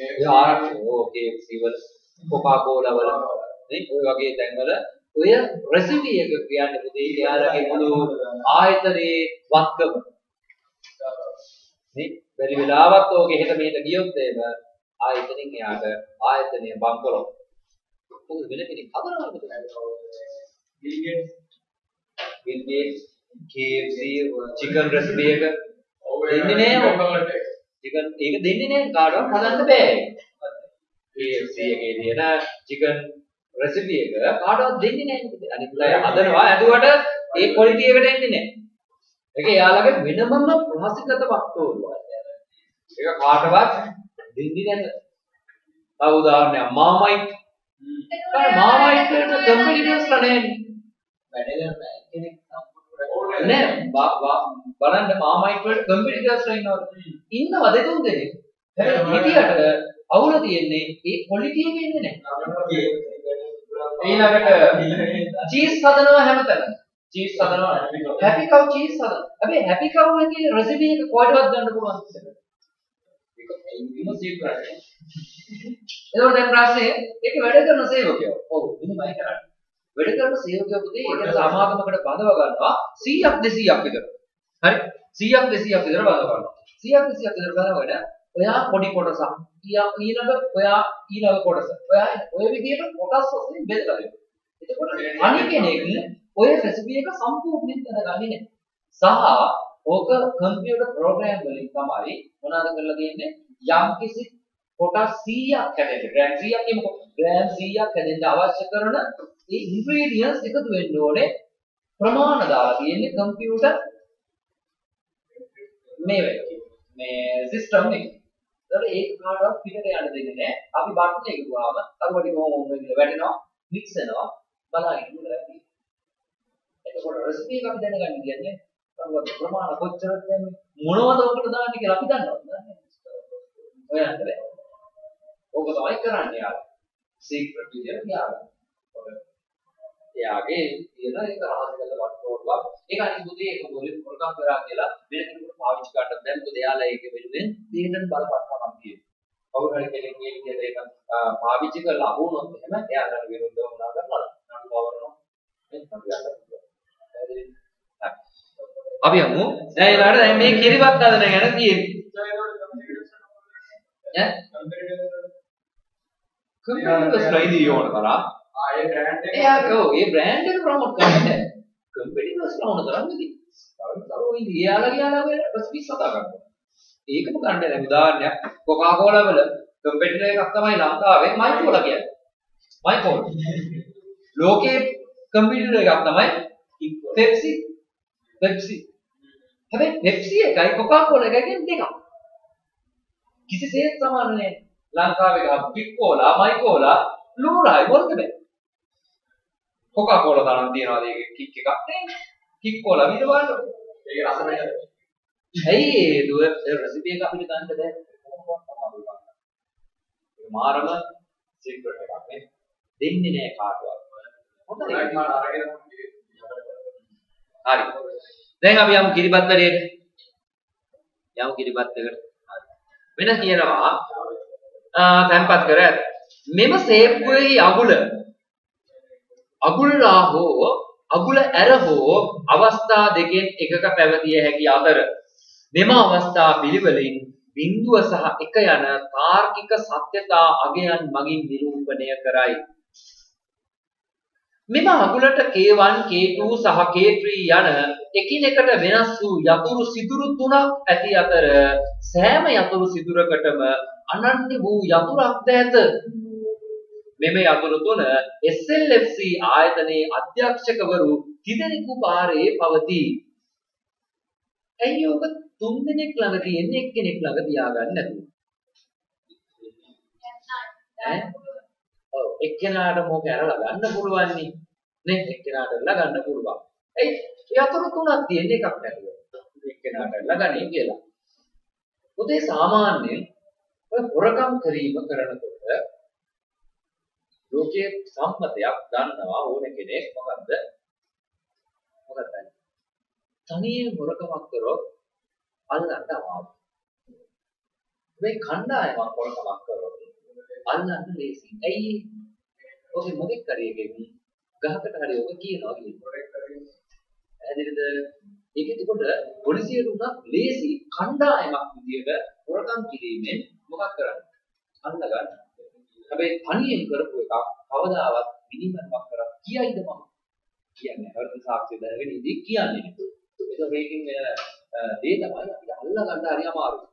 ඒ ආරක්ෂිත ඕකේ සිවල් කොකා කෝලා වල නේ ඔය වගේ තැන්වල ඔය රෙසිපි එක කියන්නේ පුතේ එයාලගේ මුළු ආයතනයේ වත්කම. නේ බැරි වෙලාවත් ඕකේ හෙට මෙහෙට ගියොත් එහෙම ආයතනෙන් එයාට ආයතනය බංකොලොත්. මොකද වෙන කෙනෙක් හදනවද? Bill Gates Gates, KFC, chicken recipe එක දෙන්නේ නෑ ඔක්කොමට. chicken ඒක දෙන්නේ නැහැ කාටවත් හදන්න බෑ. KFC එකේ තියෙන chicken recipe එක කාටවත් දෙන්නේ නැහැ. අනිත් අය හදනවා ඇදුවට ඒ quality එකට එන්නේ නැහැ. ඒක එයාලගේ වෙනමම රහසිගත වස්තුව. ඒක කාටවත් දෙන්නේ නැහැ. තව උදාහරණයක් මාමයිට්. මාමයිට් වලට කම්පිටිටර්ස් නැහැ. වැඩ කරන කෙනෙක් නෑ බලන්න මාමයිට් වලට කම්පිටිටර්ස් ඉන්නවා. දෙතුන් දෙනෙක්. හිටියට අවුල තියෙන්නේ ඒ ක්වොලිටි එක ඉන්නේ නැහැ. ඊළඟට චීස් හදනවා හැමතැනම. චීස් හදනවා. හැපි කව් චීස් හදනවා. හැබැයි හැපි කව් එකේ රෙසිපි එක කොහෙටවත් ගන්න පුළුවන්. ඒක විමසීම් කරන්නේ. එතකොට දැන් ප්‍රශ්නේ ඒක වැඩ කරන සේවකයෝ. ඔව් මෙහෙමයි කරන්නේ. වැඩ කරන සේවකයෝ පුතේ ඒක සමාගමකට බඳව ගන්නවා 100ක් 200ක් විතර. හරි? 100ක් 200ක් විතර බඳව ගන්නවා. 100ක් 200ක් විතර බඳවගෙන ඔයා පොඩි කොටසක් ඊළඟ ඔයා ඊළඟ කොටස. ඔයා ඔය විදිහට කොටස් වශයෙන් බෙදලා දෙනවා. එතකොට අනිත් කෙනෙක් ඔය රෙසිපි එක සම්පූර්ණයෙන් දැනගන්නේ නැහැ. සහ ඕක කම්පියුටර් ප්‍රෝග්‍රෑම් වලින් තමයි මොනවද කරලා දෙන්නේ යම් කිසි කොටස් 100ක් හැදෙන්න ග්‍රෑම් 100ක් කියමුකෝ ග්‍රෑම් 100ක් හැදෙන්න අවශ්‍ය කරන ඒ ඉන්ග්‍රීඩියන්ට්ස් එකතු වෙන්න ඕනේ ප්‍රමාණ දාලා තියෙන්නේ කම්පියුටර් මේ වෙලේ මේ සිස්ටම් එක. ඒතකොට ඒක කාටවත් පිටට යන්න දෙන්නේ නැහැ. අපි බටන් එක ගුවාම අරුවටි කොහොම වෙන්නේ වැටෙනවා, මික්ස් වෙනවා, බලාගෙන ඉඳලා එතකොට රෙසිපි එක අපි දැනගන්න කියන්නේ අරුවට ප්‍රමාණ කොච්චරද දැන්නේ මොනවද ඔකට දාන්නේ කියලා අපි දන්නවද? ඔයන්ට බෑ. ඕක තමයි කරන්නේ යාළුවා. සීක්‍රට් විදියට තියාගන්න. එයාගේ තියෙන ඒක රහසිගත වට්ටෝරුවක්. ඒක අනිත් බුදේ ඒක මොලේ ප්‍රෝග්‍රෑම් කරා කියලා වෙන කෙනෙකුට පාවිච්චි කරන්න බැහැ මොකද එයාලා ඒක වෙනුවෙන් තීරණ බලපත්‍රමක් තියෙනවා. කවුරු හරි කෙනෙක් මේ විදිහට ඒක පාවිච්චි කරලා අහුනොත් එහෙම එයාලට විරුද්ධව මොනවා කරනවද නඩු පවරනවා. අපි යමු දැන් ඊළඟට දැන් මේ කිරිබත් හදන ගැන තියෙන්නේ. ඈ? කම්පියුටර්ස්ලා ඉදී ඕන කරා. ආයේ බ්‍රෑන්ඩ් එක එයා ඔව් ඒ බ්‍රෑන්ඩ් එක ප්‍රොමෝට් කරන්න කම්පිටිටර්ස්ලා ඕන තරම් ඉදී තරම් ඉදී එයාලා ගියාලා රෙසිපි හදා ගන්නවා. ඒකම ගන්න දැන් උදාහරණයක් කොකා කෝලා වල කම්පිටිටර් එකක් තමයි ලංකාවේ මයිකෝලා කියන්නේ. මයිකෝලා ලෝකේ කම්පිටිටර් එකක් තමයි පෙප්සි පෙප්සි හැබැයි පෙප්සි එකයි කොකා කෝලා එකයි කියන්නේ දෙකක්. කිසිසේත් සමාන නෑ ලංකාවේ ගහ පික්කෝලා මයිකෝලා ලූරායි මොකද බෑ කොකා කෝලා තරම් තියනවාද ඒක කික් එකක් නේ කික් කෝලා විතර බලන්න ඒක රස නැහැ ඇයි ඒ දුව රෙසිපි එක අපිට ගන්න බෑ ඒක මාරම සීක්‍රට් එකක් නේ දෙන්නේ නෑ කාටවත් හොඳයි මාන අරගෙන හරි දැන් අපි යමු කිරිබත් වැඩේට යමු කිරිබත් එකට වෙන කියනවා තැන්පත් කර ඇත මෙම සේප්පුවේ අගුල අගුල්ලා හෝ අගුල ඇර හෝ අවස්ථා දෙකෙන් එකක පැවතිය හැකි අතර මෙම අවස්ථා පිළිවෙලින් බිඳුව සහ එක යන තාර්කික සත්‍යතා අගයන් මගින් නිරූපණය කරයි. මෙම අගුලට K1, K2 සහ K3 යන එකිනෙකට වෙනස් වූ යතුරු සිදුරු තුනක් ඇති අතර සෑම යතුරු සිදුරකටම අනන්‍ය වූ යතුරක්ද ඇත. මෙම යතුරු තුන SLFC ආයතනයේ අධ්‍යක්ෂකවරු තිදෙනෙකු පාරේ පවතී. ඇයි ඔබ තුන් දෙනෙක් ළඟ තියෙන්නේ එක්කෙනෙක් ළඟ තියාගන්න නැතුව? ඈ? ඔව් එක්කෙනාට මොක ඇරලා ගන්න පුළුවන් නේ. නේ එක්කෙනාට ඇරලා ගන්න පුළුවන්. එයි යතුරු තුනක් තියෙන එකක් නැතුව. එක්කෙනාට ඇරලා ගන්නේ කියලා. උදේ සාමාන්‍යයෙන් ඔය හොරකම් කිරීම කරනකොට ලෝකයේ සම්මතයක් ගන්නවා ඕන කෙනෙක් මොකද්ද? මොකක්ද? තනියෙන් හොරකමක් කරොත් අල්ලන්න අමාරුයි. මේ කණ්ඩායමක් හොරකමක් කරොත් අල්ලන්න ලේසි. ඇයි? ඔගේ මොකෙක් කරේගෙන් ගහකට හරි ඔබ කියනවා කියන්නේ. ඇදිරිද? ඒක එතකොට පොලිසියට උනත් ලේසි කණ්ඩායමක් විදියට හොරකම් කිරීමෙන් මොකක් කරන්නේ? අල්ල ගන්න. හැබැයි තනියෙන් කරපු එකක් කවදාවත් මිනිමම්ක් කරා කියයිද මම? කියන්නේ හරිද සාක්ෂි දැනගෙන ඉඳී කියන්නේ. ඒක මේකෙන් වෙන දේ තමයි අපිට අල්ල ගන්න හරි අමාරුයි.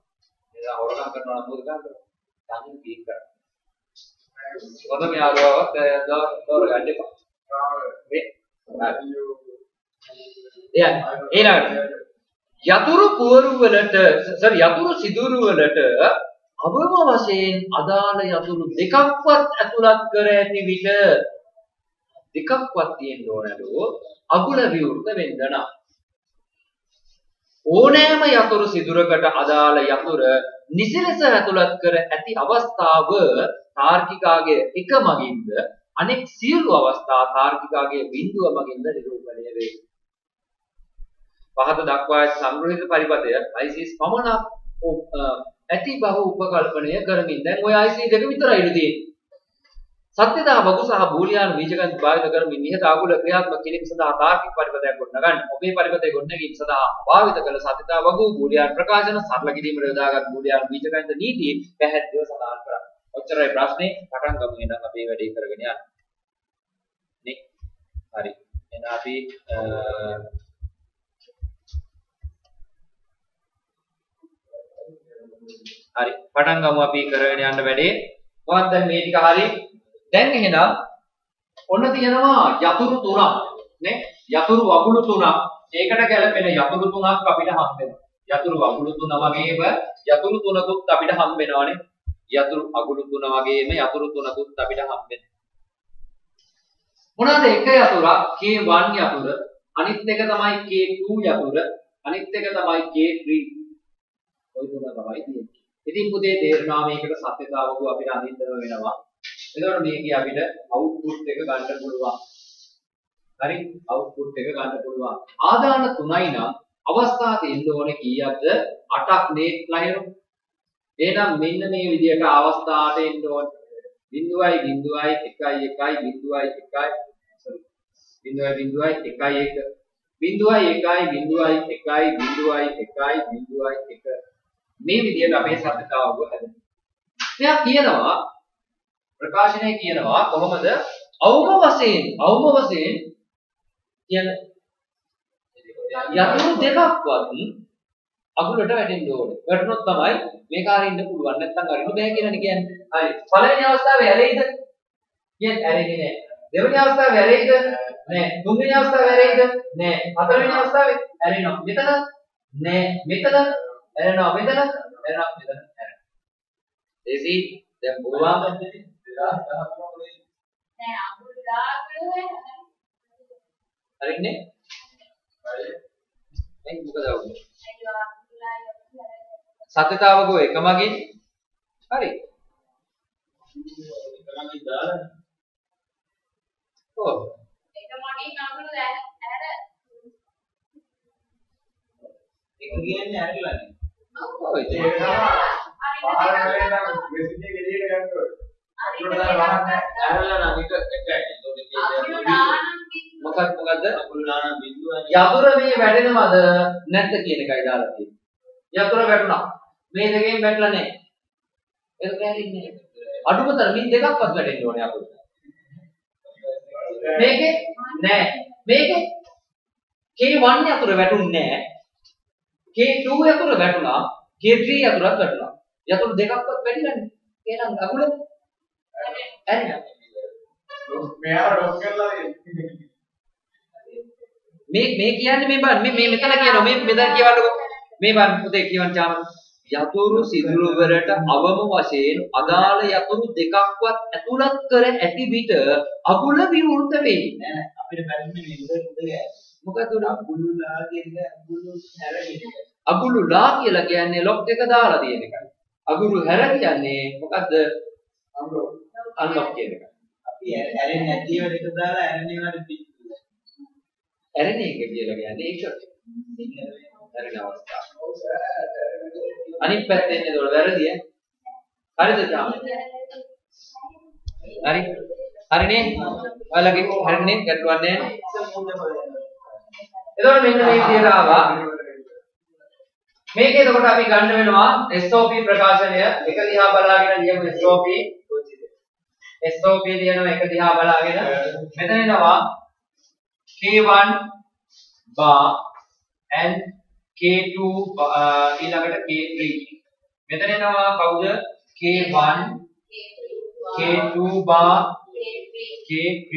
එදා හොරගම් කරනවා නම් මොකද කරන්නේ? තනින් පීක් කරන්න. හොඳම යාළුවවත් දෝර ගන්න එපා. මේ එයන් ඊළඟට යතුරු පුවරු වලට සර් යතුරු සිදුරු වලට අවම වශයෙන් අදාළ යතුරු දෙකක්වත් ඇතුළත් කර ඇති විට දෙකක්වත් තියෙන්න ඕනලු අගුල විවෘත වෙන්න නම් ඕනෑම යතුරු සිදුරකට අදාළ යතුර නිසිලෙස ඇතුළත් කර ඇති අවස්ථාව තාර්කිකාගේ එක මගින්ද අනෙක් සියලු අවස්ථා තාර්කිකාගේ බිඳුව මගින්ද නිරූපණය වේ. පහත දක්වා ඇති සංග්‍රහිත පරිපතය ICS පමණක් ඇති බහු උපකල්පනය කරමින් දැන් ඔය IC දෙක විතරයි තියෙන්නේ. සත්‍යතා වගු සහ බූලියානු බීජගන්ධ භාවිත කරමින් නිහත ආකුල ක්‍රියාත්මක කිරීම සඳහා තාර්කික පරිපතයක් ගොඩනගන්න. ඔබේ පරිපතය ගොඩනැගීම සඳහා භාවිත කළ සත්‍යතා වගු බූලියානු ප්‍රකාශන සරල කිරීමට යොදාගත් බූලියානු බීජගන්ධ නීති පැහැදිලිව සඳහන් කරන්න. ඔච්චරයි ප්‍රශ්නේ. පටන් ගමු එහෙනම් අපි වැඩේ කරගෙන යන්න. නේ? හරි. එහෙනම් අපි හරි. පටන් ගමු අපි කරගෙන යන්න වැඩේ. මොකක්ද දැන් මේ ටික හරි? දැන් එහෙනම් ඔන්න තියෙනවා යතුරු තුනක් නේ? යතුරු වගුළු තුනක්. ඒකට ගැලපෙන යතුරු තුනක් අපිට හම්බ වෙනවා. යතුරු වගුළු තුන වගේම යතුරු තුනකුත් අපිට හම්බ වෙනවානේ යතුරු අගුළු තුන වගේම යතුරු තුනකුත් අපිට හම්බ වෙනවා. මොනවාද එක යතුරක්? K1 යතුර. අනිත් එක තමයි K2 යතුර. අනිත් එක තමයි K3 ওই තුන තමයි තියෙන්නේ ඉතින් පුතේ තේරෙනවා මේකට සත්‍යතාවක අපිට අඳින්න වෙනවා එතකොට මේකේ අපිට අවුට්පුට් එක ගන්න පුළුවන්. හරි අවුට්පුට් එක ගන්න පුළුවන්. ආදාන 3යි නම් අවස්ථා තියෙන්න ඕනේ කීයක්ද? 8ක් නේ ලයිනු. එහෙනම් මෙන්න මේ විදිහට අවස්ථාවට එන්න ඕනේ. බිඳුවයි බිඳුවයි 1යි 1යි බිඳුවයි 1යි sorry. බිඳුවයි බිඳුවයි 1යි 1. බිඳුවයි 1යි බිඳුවයි 1යි බිඳුවයි 1යි බිඳුවයි 1. මේ විදිහට අපේ සත්‍යතාවය හැදෙනවා. මෙයා කියනවා ප්‍රකාශනය කියනවා කොහොමද අවම වශයෙන් අවම වශයෙන් කියන යතුරු දෙකක්වත් අගුලට වැටෙන්න ඕනේ. වැටුනොත් තමයි මේක අරින්න පුළුවන්. නැත්නම් අරින්න බෑ කියලානේ කියන්නේ. හරි. පළවෙනි අවස්ථාවේ ඇරෙයිද? කියන්නේ ඇරෙන්නේ නෑ. දෙවෙනි අවස්ථාවේ ඇරෙයිද? නෑ. තුන්වෙනි අවස්ථාවේ ඇරෙයිද? නෑ. හතරවෙනි අවස්ථාවේ ඇරෙනවා. මෙතන නෑ. මෙතන ඇරෙනවා. මෙතන ඇරෙනවා. මෙතන ඇරෙනවා. ඒසි දැන් දාගෙන හරිනේ දැන් මොකද වුනේ සත්‍යතාවකෝ එකමගින් හරි ඔව් එක මගින් අමුඩු ඇර එක කියන්නේ ඇරලානේ. ඔව් ඒක ඉතින් තමයි පහර වෙලෙන් නම් මෙසිජ් එක එළියට ගන්න ඕනේ. අකුරට දාලා වහන්න ඇරලා නම් එක එකයි. ඒතකොට අමුඩු කියන්නේ දානම් මොකක් මොකද්ද අකුරු දාන බිඳුවනේ. යතුර මේ වැටෙනවද නැද්ද කියන එකයි දාලා තියෙන්නේ යතුර වැටුණා මේ දෙකෙන් වැටලා නැහැ ඒක කැරින්නේ අඩුමතර මින් දෙකක්වත් වැටෙන්න ඕනේ අපිට මේකේ නෑ මේකේ K1 යතුර වැටුන්නේ නෑ K2 යතුර වැටුණා K3 යතුරත් වැටුණා. යතුරු දෙකක්වත් වැටිලා නෑ. එහෙනම් අගුල ඇරිනා මෙයාව ඩොක් කරලා දෙන්න. මේ මේ කියන්නේ මේ බලන්න මේ මේ මෙතන කියනවා. මේ මෙතන කියවන්නකො. මේ බලන්න පුතේ කියවන්න චාම යතුරු සිදුරු වලට අවම වශයෙන් අදාළ යතුරු දෙකක්වත් ඇතුළත් කර ඇති විට අගුල විවෘත වෙයි නෑ. නෑ අපිට බැලුනේ මේ උඩ උඩ ගෑ. මොකද උන අකුළුලා කියන එක අකුළු හැරෙන්නේ. අගුලුලා කියලා කියන්නේ ලොක් එක දාලා තියෙන එකයි අගුරු හැර කියන්නේ මොකද්ද? අම්රෝ අන්ලොක් කියන එක අපි ඇරෙන්නේ නැතිව දෙක දාලා ඇරෙන්නේ වලට පිටු. ඇරෙන එක කියලා කියන්නේ ඒක. ඇරෙන අවස්ථාව අනිත් පැත්තෙන් එතකොට වැරදි ඈ හරිද චාම හරි. හරිනේ ඔයාලගේ හරිනේ ගැටුවක් නැහැ එතකොට මෙන්න මේ විදිහට ආවා. මේක එතකොට අපි ගන්න වෙනවා SOP ප්‍රකාශනය. එක දිහා බලාගෙන ලියමු SOP SOP ලියනවා එක දිහා බලාගෙන. මෙතන එනවා K1 bar and K2 uh, ඊළඟට K3 මෙතන එනවා කවුද? K1 K2 bar K3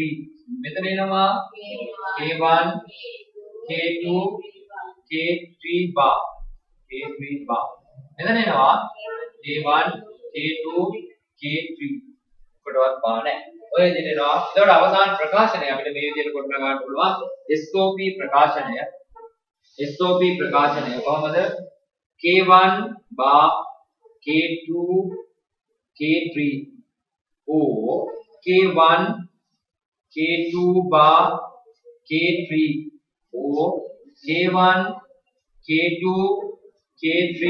මෙතන එනවා K1 K2 K3 bar K3 bar. මෙතන එනවා K1 K2 K3 කොටවත් බා නැහැ ඔය විදිහට එනවා එතකොට අවසාන ප්‍රකාශනය අපිට මේ විදිහට කොට ගන්න පුළුවන් SOP ප්‍රකාශනය SOP ප්‍රකාශනය කොහොමද K1 bar K2 K3 or K1 K2 bar K3 or K1 K2 K3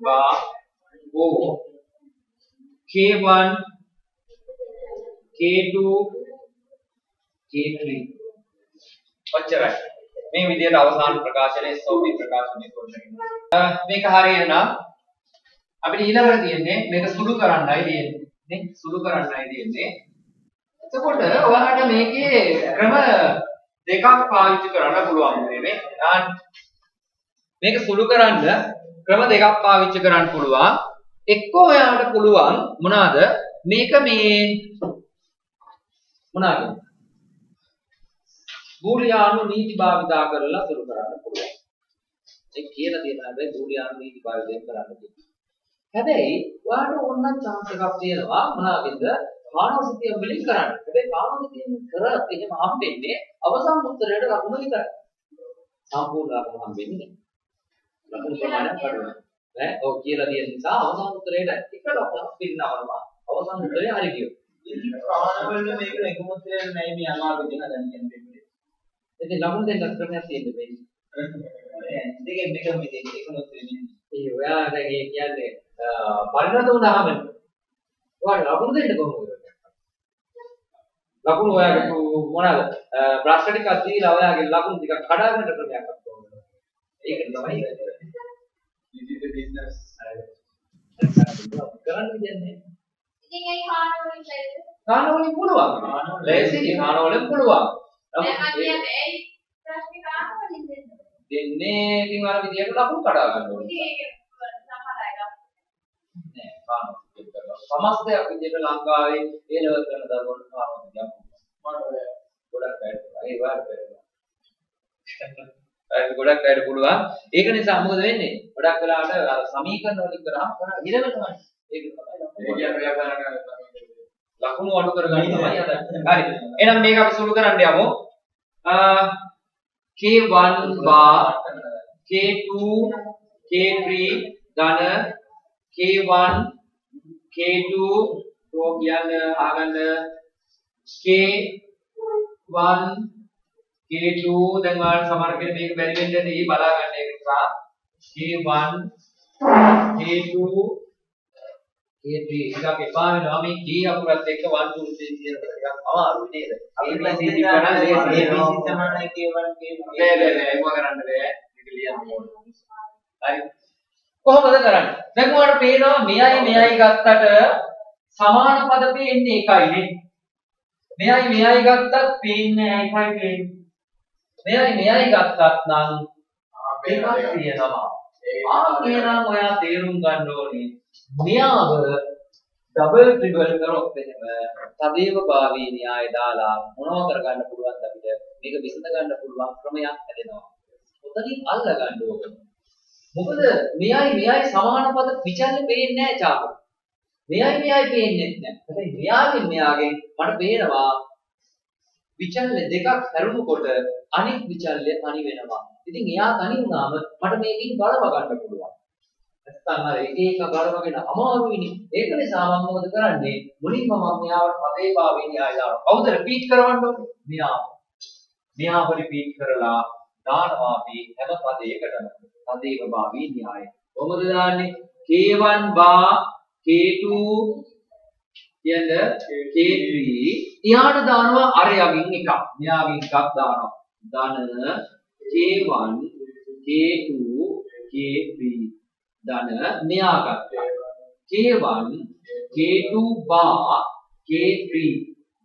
bar or K1 K2 K3 ඔච්චරයි. මේ විදිහට අවසාන ප්‍රකාශනයේ සෝපි ප්‍රකාශනය කරනවා. මේක හරියනම් අපිට ඊළඟට තියෙන්නේ මේක සුළු කරන්නයි තියෙන්නේ. නේ? සුළු කරන්නයි තියෙන්නේ. එතකොට ඔයාලට මේකේ ක්‍රම දෙකක් පාවිච්චි කරන්න පුළුවන් මේ මේක සුළු කරන්න ක්‍රම දෙකක් පාවිච්චි කරන්න පුළුවන්. එක්කෝ ඔයාලට පුළුවන් මොනවාද? මේක මේ මොනවාද? බූලියානු නීති භාවිතා කරලා සුළු කරන්න පුළුවන්. ඒ කියලා තියෙන හැබැයි බූලියානු නීති භාවිතය කරන්න තියෙනවා හැබැයි ඔයාලට ඕනනම් chance එකක් තියෙනවා මොනවාද? කානෝසිතිය වලින් කරන්න. හැබැයි කානෝසිතියෙන් කරත් එහෙම හම්බෙන්නේ අවසන් උත්තරයට ලකුණු විතරයි. සම්පූර්ණ ලකුණු හම්බෙන්නේ නැහැ. ලකුණු ප්‍රමාණයක් අඩුයි. ඈ ඔව් කියලා තියෙන නිසා අවසන් උත්තරයට එක ලකුණක් පින්නවනවා. අවසන් උත්තරේ හරි කියෝ. ප්‍රමාණ වල මේක එකමුත් නැහැ මේ අමාරු දෙන දැන් කියන්නේ. ඉතින් ලකුණු දෙන්න ක්‍රමයක් තියෙන්න බෑ. දෙකෙන් දෙක මේ එකමුත් වෙන්නේ. ඒ ඔයා දැන් ඒ කියන්නේ පරිණත වුණාම ඔයාලා ලකුණු දෙන්න කොහොමද? ලකුණු ඔයාගේ මොනවාද? බ්‍රෂ් ටිකක් දීලා ඔයාගේ ලකුණු ටිකක් කඩාගෙන ක්‍රමයක් අත්කොන්න. ඒකට තමයි ඉතින් බිස්නස් කරන්න දෙන්නේ. ඉතින් ඒ හානවලින් ලයිද? කානවලින් පුළුවන්. ලේසි කානවලින් පුළුවන්. දෙන්න. ඉතින් අර විදියට ලකුණු කඩා ගන්න ඕනේ. ඉතින් ඒක සමහර අය ගන්න. නෑ කරනවා. සමස්තයක් විදියට ලංකාවේ ඒ ලෙවල් කරන දරුවන්ට කානවලින් යන්න. ගොඩක් අයට ඒ වාර කරනවා. ඒක ගොඩක් අයට පුළුවන්. ඒක නිසා මොකද වෙන්නේ? ගොඩක් වෙලාවට අර සමීකරණ වලින් කරාම කරා හිර වෙනවා. ඒක තමයි ලකුණු අඩු කරගන්න තමයි හදන්නේ. හරි. එහෙනම් මේක අපි සුළු කරන්න යමු. K1 bar K2 K3 ධන K1 K2 તો කියන්න ආගන්න K1 K2 දැන් ඔයාලට සමහර කෙනෙක් මේක බැරි වෙන්න ඇති බලා ගන්න ඒක නිසා K1 K2 K3 ටිකක් එපා වෙනවා මේ K අකුරත් එක්ක 1 2 3 කියන එක ටිකක් අමාරුයි නේද? ABC ගණන් ලේසි තමයි නෑ K1 K2 නෑ නෑ ඒව කරන්න බෑ. ඒක ලියන්න ඕනේ. හරි. කොහොමද කරන්නේ? දැන් ඔයාලට පේනවා මෙයයි මෙයයි ගත්තට සමාන පද පේන්නේ එකයිනේ. මෙයයි මෙයයි ගත්තත් පේන්නේ එකයි පේන්නේ. මෙයයි මෙයයි ගත්තත් නම් දෙකක් තියෙනවා. ආ කියනම් ඔයා තේරුම් ගන්න ඕනේ. මෙයාව ඩබල් ට්‍රිබල් කරොත් එහෙම තදේව භාවී න්‍යාය දාලා මොනව කරගන්න පුළුවන්ද අපිට මේක විසඳ ගන්න පුළුවන් ක්‍රමයක් හැදෙනවා. ඔතනින් අල්ල ගන්න ඕනේ. මොකද මෙයයි මෙයයි සමාන පද විචල්ලේ පේන්නේ නැහැ චාප. මෙයයි මෙයයි පේන්නේ නැහැ. හැබැයි මෙයාගෙන් මෙයාගෙන් මට පේනවා විචල්ලේ දෙකක් හැරුණුකොට අනිත් විචල්ලේ තනි වෙනවා. ඉතින් එයා තනි වුණාම මට මේකෙන් ගලව ගන්න පුළුවන්. නැත්තම් අර එක එක ගලවගෙන අමාරුයිනේ. ඒක නිසා මම මොකද කරන්නේ? මුලින්ම මම මෙයාවට පදේ භාවයේ න්‍යාය දානවා. කවුද රිපීට් කරවන්න ඕනේ? මෙයාව. මෙයාව රිපීට් කරලා දානවා අපි හැම පදයකටම. පදේව භාවී න්‍යාය. කොහොමද දාන්නේ? K1 බා K2 කියනද K3 එයාට දානවා අරයගෙන් එකක්. මෙයාගෙන් එකක් දානවා. ධන K1 K2 K3 ධන මෙයා ගත්තා. K1 K2 බා K3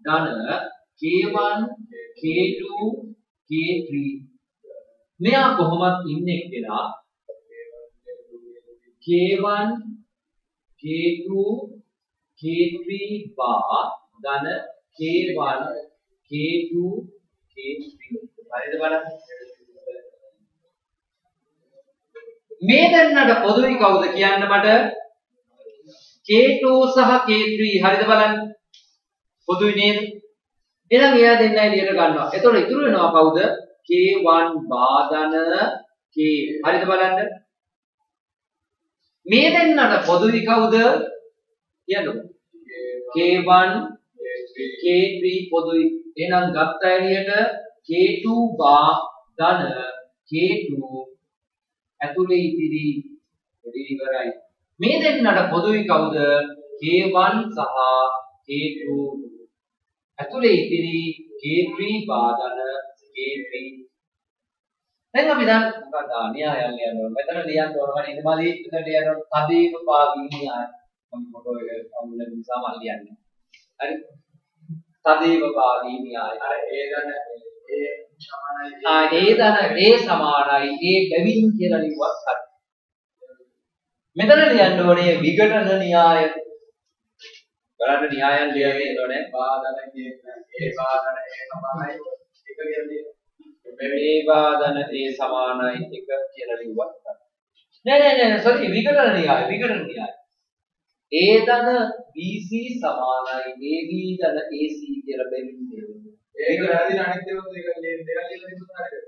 ධන K1 K2 K3 මෙයා කොහොමත් ඉන්නේ කියලා K1 K2 K3 bar ධන K1 K2 K3 හරිද බලන්න. මේ දෙන්නට පොදුයි කවුද කියන්න මට? K2 සහ K3 හරිද බලන්න. පොදුයි නේද? එහෙනම් එයා දෙන්න එළියට ගන්නවා. එතකොට ඉතුරු වෙනවා කවුද? K1 බාධන K හරිද බලන්න. මේ දෙන්නට පොදුයි කවුද? කියන්නකො K1 K3 පොදුයි. එහෙනම් ගත්ත එළියට K2 බා ධන K2 ඇතුලේ ඉතිරි වැඩි ඉවරයි මේ දෙන්නට පොදුයි කවුද? K1 සහ K2 ඇතුලේ ඉතිරි K3 බා K3 දැන් අපි දැන් මොකක්ද? න්‍යායයන් ලියනවා මෙතන ලියන්න ඕන වනේ ඉදමාලි මෙතන ලියන්න ඕන තදීම පාගී න්‍යාය මම ෆොටෝ එක අමුල නිසා මම ලියන්නේ. හරි. තදීම පාගී න්‍යාය අර ඒ දන ඒ සමානයි. ආ ඒ දන ඒ සමානයි ඒ බැවින් කියලා ලිව්වත් හරි. මෙතන ලියන්න ඕනේ විඝටන න්‍යාය. බලන්න න්‍යායන් ලියන්නේ ඕනේ බාධන කියන ඒ බාධන ඒ සමානයි එක කියන්නේ මේ වාදන ඒ සමානයි එක කියලා ලිව්වත් නෑ නෑ නෑ සෝරි විඝටන න්‍යාය විඝටන න්‍යාය ඒ දන BC සමානයි AB දන AC කියලා බැවින් දෙන්නේ. ඒක වැරදි අනිත් ඒවා දෙක දෙක දෙක තිබුණා නේද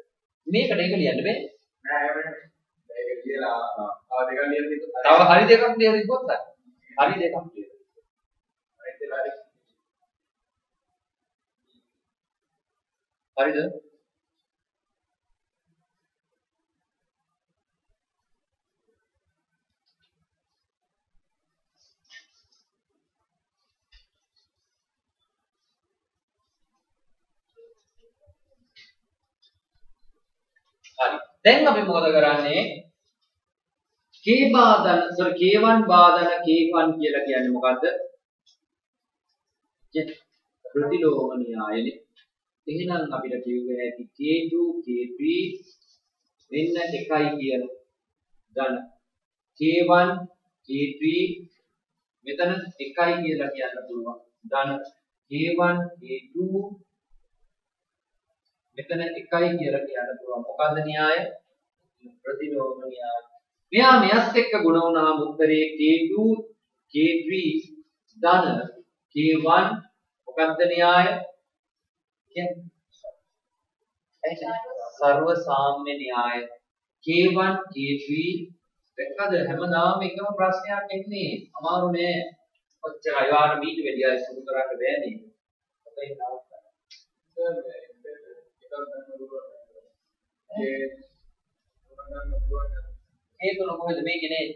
මේකට ඒක ලියන්න බෑ. නෑ මේක කියලා ආ දෙක ලියන්න තිබුණා තව හරි දෙකක් ලියලා තිබ්බොත් හරි. දෙකක් ලියලා අනිත් ඒවා හරිද? හරි. දැන් අපි මොකද කරන්නේ? K බාධන sorry K1 බාධන K1 කියලා කියන්නේ මොකද්ද? ප්‍රතිලෝම න්‍යායනේ එහෙනම් අපිට කියුවේ ඇති K2 K3 මෙන්න එකයි කියන ධන. K1 K3 මෙතන එකයි කියලා කියන්න පුළුවන්. ධන. K1 K2 මෙතන එකයි කියලා කියන්න පුළුවන්. මොකද්ද න්‍යාය? ප්‍රතිලෝම න්‍යාය මෙයා මෙයත් එක්ක ගුණ වුණාම උත්තරේ K2 K3 ධන K1 මොකද්ද න්‍යාය? කියන්නේ සර්ව සාම්‍ය න්‍යාය. K1 K3 දැක්කද? හැමදාම එකම ප්‍රශ්නයක් එන්නේ අමාරු නෑ. ඔච්චර අයවාට මීට වැඩි අය සුදු කරන්න බෑ නේද ඔතෙන් නවත්තන්න ඒ තුන කොහෙද මේකේ නේද